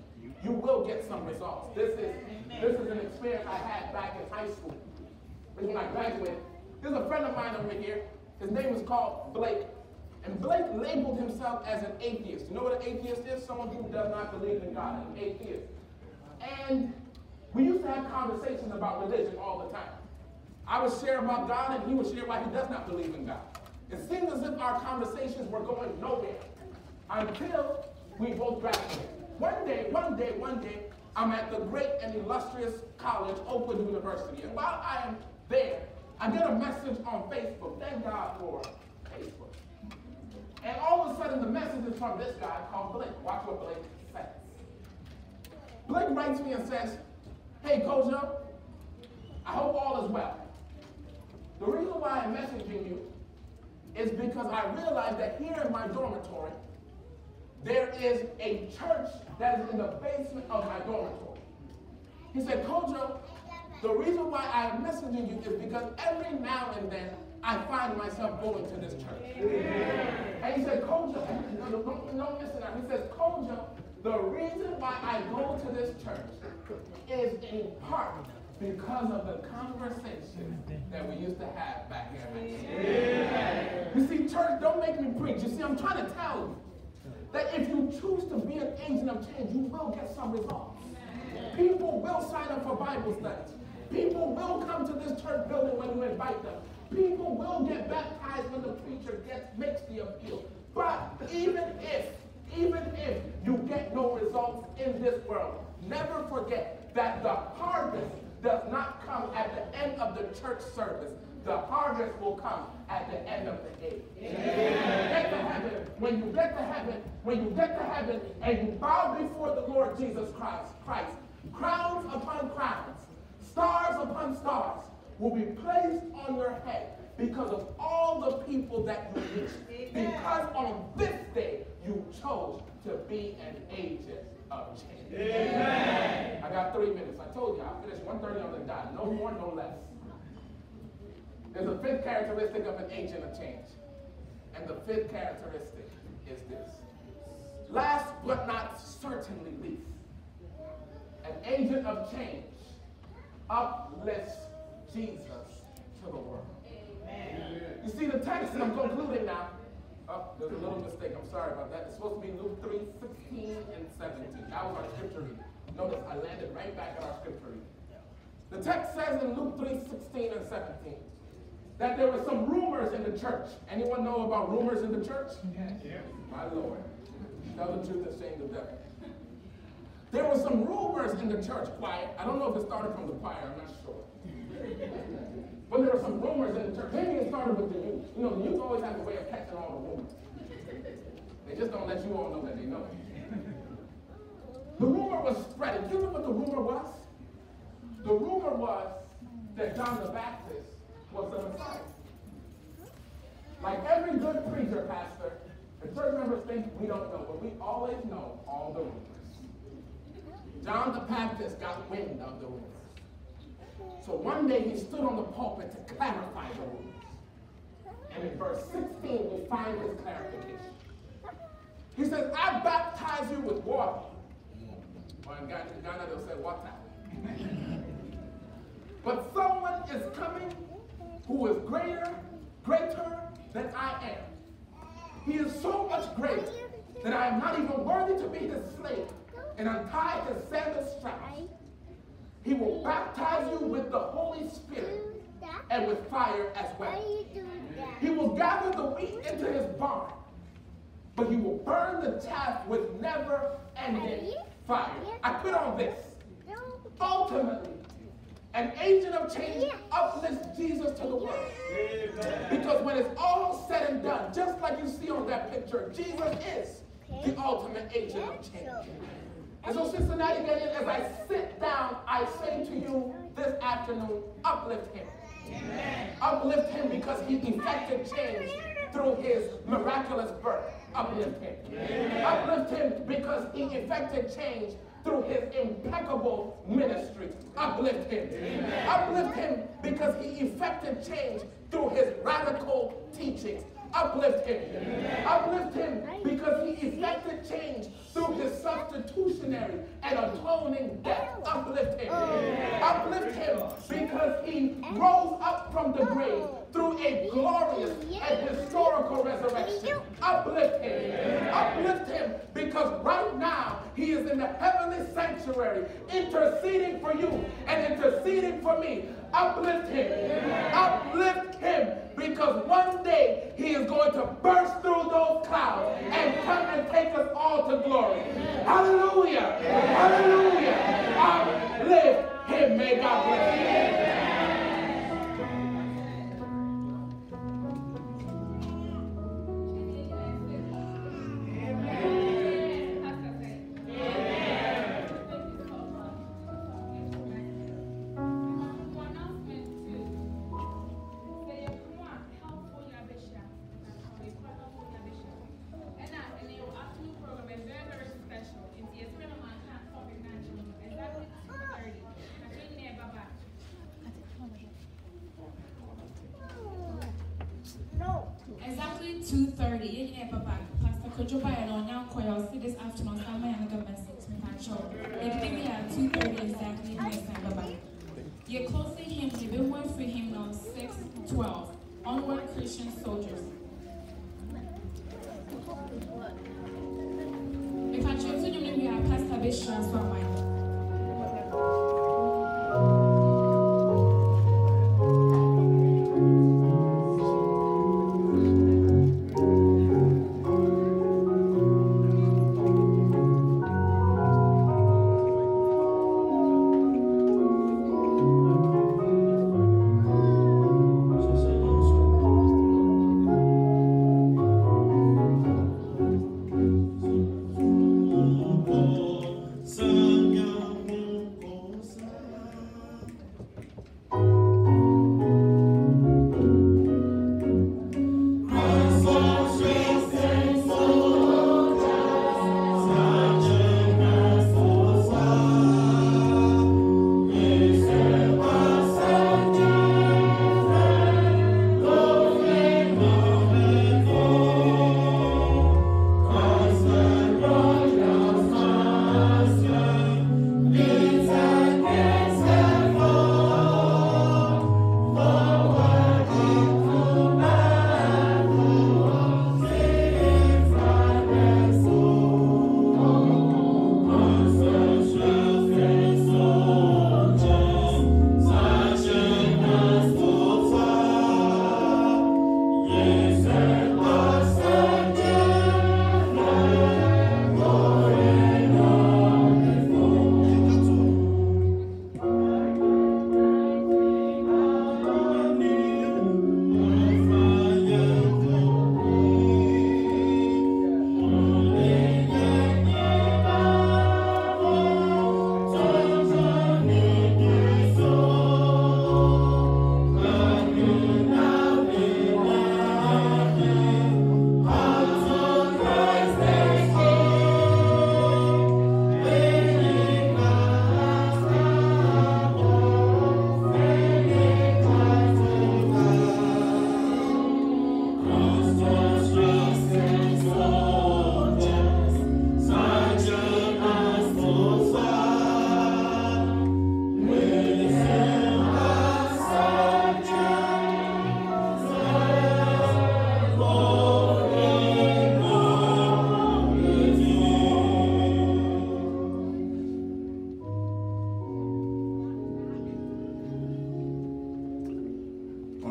you will get some results. This is, this is an experience I had back in high school. When I graduated, there's a friend of mine over here. His name is called Blake. And Blake labeled himself as an atheist. You know what an atheist is? Someone who does not believe in God, an atheist. And we used to have conversations about religion all the time. I would share about God, and he would share why he does not believe in God. It seemed as if our conversations were going nowhere until we both graduated. One day, one day, one day, I'm at the great and illustrious college, Oakwood University. And while I am there, I get a message on Facebook. Thank God for Facebook. And all of a sudden, the message is from this guy called Blake. Watch what Blake says. Blake writes me and says, Hey, Kojo, I hope all is well. The reason why I'm messaging you is because I realized that here in my dormitory, there is a church that is in the basement of my dormitory. He said, Kojo, the reason why I'm messaging you is because every now and then I find myself going to this church. And he said, Kojo, no, no, no, listen He says, Kojo, the reason why I go to this church is in part because of the conversation that we used to have back here. You see, church, don't make me preach. You see, I'm trying to tell you that if you choose to be an agent of change, you will get some results. People will sign up for Bible studies. People will come to this church building when you invite them. People will get baptized when the preacher gets makes the appeal. But even if, even if you get no results in this world, never forget that the harvest does not come at the end of the church service. The harvest will come at the end of the day. When you get to heaven, when you get to heaven, when you get to heaven, and you bow before the Lord Jesus Christ, Christ, crowns upon crowns, stars upon stars will be placed on your head because of all the people that you reached. Because on this day you chose to be an agent of change. Amen. I got three minutes. I told you I'll finish 1.30 on the dot. No more, no less. There's a fifth characteristic of an agent of change. And the fifth characteristic is this. Last but not certainly least, an agent of change uplifts Jesus to the world. Amen. You see the text, and I'm concluding now. Oh, there's a little mistake. I'm sorry about that. It's supposed to be Luke 3, 16 and 17. That was our scripture reading. Notice I landed right back at our scripture reading. The text says in Luke 3 16 and 17 that there were some rumors in the church. Anyone know about rumors in the church? Yeah. My Lord. Tell the truth and shame the devil. There were some rumors in the church choir. I don't know if it started from the choir, I'm not sure. But there were some rumors in the church. Maybe it started with the youth. You know, the youth always have a way of catching all the rumors. They just don't let you all know that they know. The rumor was spreading. Do you know what the rumor was? The rumor was that John the Baptist was the Messiah. Like every good preacher, pastor, the church members think we don't know, but we always know all the rumors. John the Baptist got wind of the rumors. So one day he stood on the pulpit to clarify the rumors. And in verse 16, we find his clarification. He says, I baptize you with water. Or in Ghana, they'll say water. but someone is coming who is greater, greater than I am. He is so much greater that I am not even worthy to be his slave and untie his sandal straps. He will baptize you with the Holy Spirit and with fire as well. He will gather the wheat into his barn, but he will burn the chaff with never ending fire. I put on this. Ultimately, an agent of change uplifts Jesus to the world. Because when it's all said and done, just like you see on that picture, Jesus is the ultimate agent of change. And so, Cincinnati Ghanaian, as I sit down, I say to you this afternoon, uplift him. Amen. Uplift him because he effected change through his miraculous birth. Uplift him. Amen. Uplift him because he effected change through his impeccable ministry. Uplift him. Amen. Uplift him because he effected change through his radical teachings. Uplift him. Amen. Uplift him because he effected change through his substitutionary and atoning death. Uplift him. Amen. Uplift him because he rose up from the oh. grave through a glorious and historical resurrection. Uplift him. Amen. Uplift him because right now he is in the heavenly sanctuary interceding for you and interceding for me. Uplift him. Uplift him because one day he is going to burst through those clouds and come and take us all to glory. Hallelujah. Hallelujah.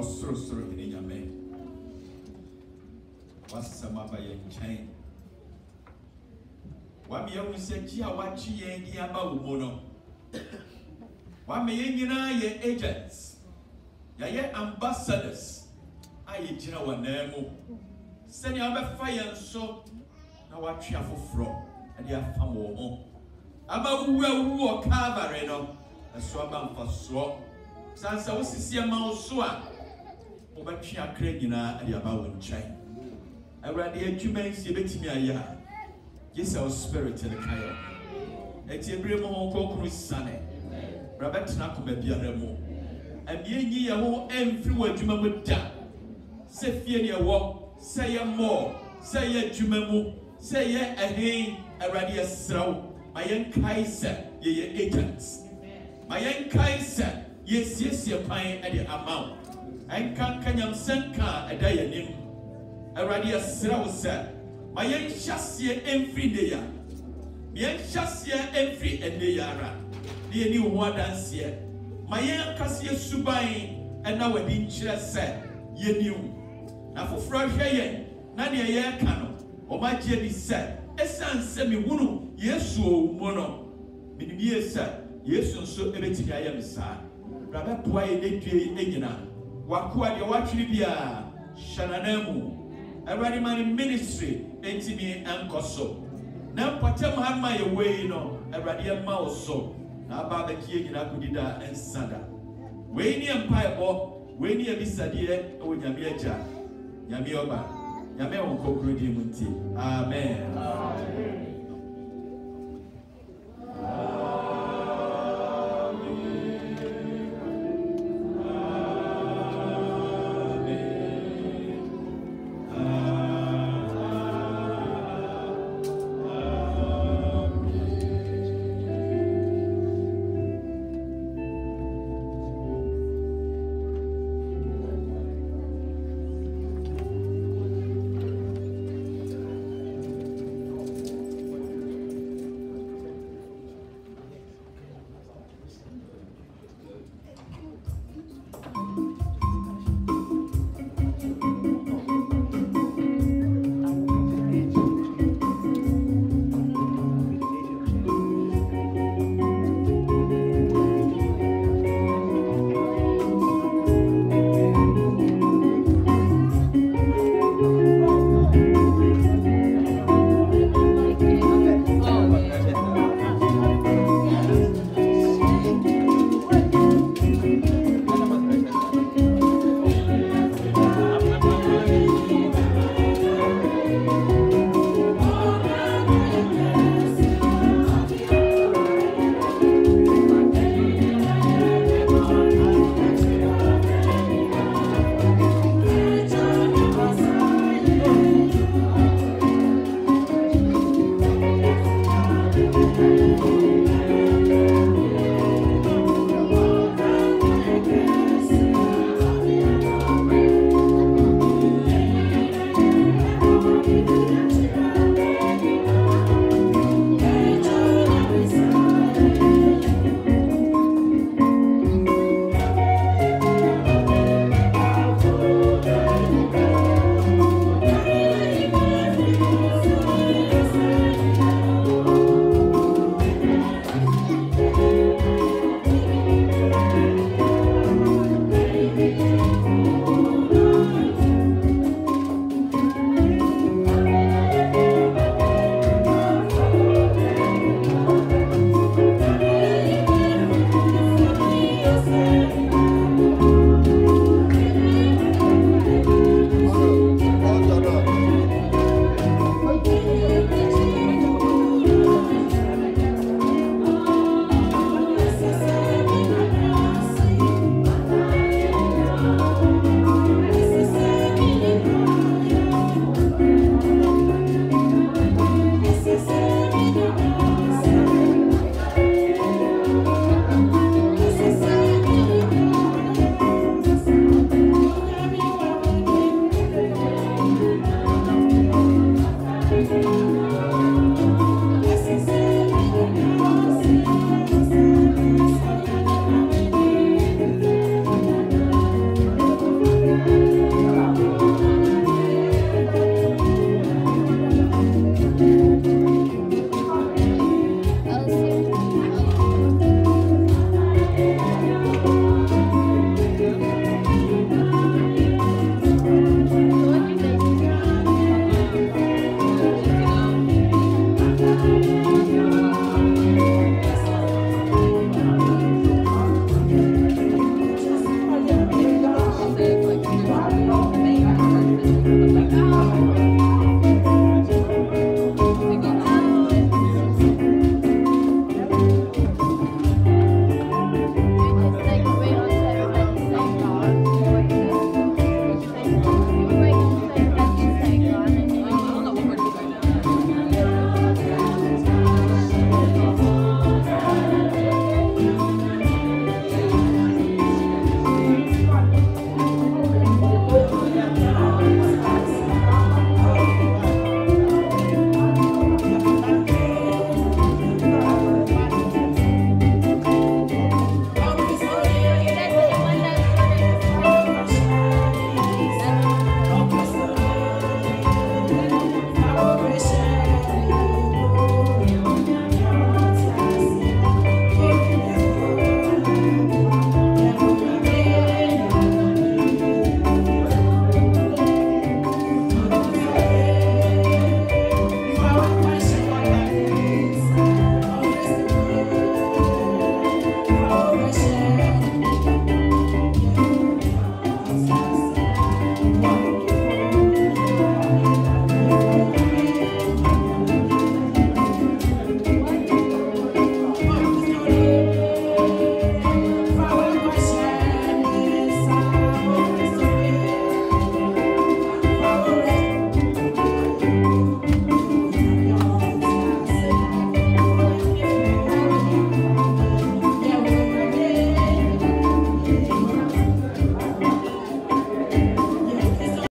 ɔsorosoro hene nyame wasɛm aba yɛn nkyɛn wabea hu sɛ gye a wakye yɛn de aba wo mu no wama yɛn nyinaa yɛ agents yɛyɛ ambassadors a yɛgyina wɔnan mu sɛnea wobɛfa yɛn so na watwe afoforɔ de afam wɔ ho aba wuwu a wuwu wɔ kaabare no ɛso aba mfasoɔ san sɛ wosisi ɛma wo so a wobɛtwe akra nyinaa de aba wo nkyɛn. Awurade adwuma nsi yɛbɛtumi ayɛ a wo spirit no ka yɛ ɛti ebire mu ho nkronkron sane. Bra bɛtena akoma biara mu. Ɛmmeɛ nyi yɛ ho ɛmfiri wɔ adwuma mu da. Sɛ fie ne ɛwɔ sɛ yɛ mmɔɔ sɛ yɛ adwuma mu sɛ yɛ ɛhen awurade yɛserɛ wo. Ma yɛnkae sɛ yɛyɛ agents. Ma yɛnkae sɛ yɛsiesie kwan de ama wo ɛnka nka nyamsɛnka a ɛda yɛn anim awurade yɛserɛ wo sɛ ma yɛnhyɛ aseɛ ɛmfiri nne ya ma yɛnhyɛ aseɛ ɛmfiri ɛnne ya ara na yɛni wo ho adanseɛ. Ma yɛn ankasa yɛ suban ɛna w'ani nkyerɛ sɛ yɛni na foforɔ hwɛ yɛn na deɛ yɛreka no wɔn agye ni sɛ ɛsiane sɛ mehunu yesu owu mu no menim sɛ yesu nso ɛbɛtumi ayɛ me saa. Bra bɛboa yɛ n'adue anyina wakoa deɛ watwere biara hyɛ n'anan awurade ma ne ministry ɛntumi nkɔ so na mpɔtam ha ma yɛwɔ yi no awurade ɛma wo so na aba abɛgye yɛ nyinaa kɔdi da nsa da wei ne yɛ mpaebɔ wei ne yɛ ɛwɔ nyame agya nyame ɔba nyame wɔ nkɔkorɔ din mu nti amen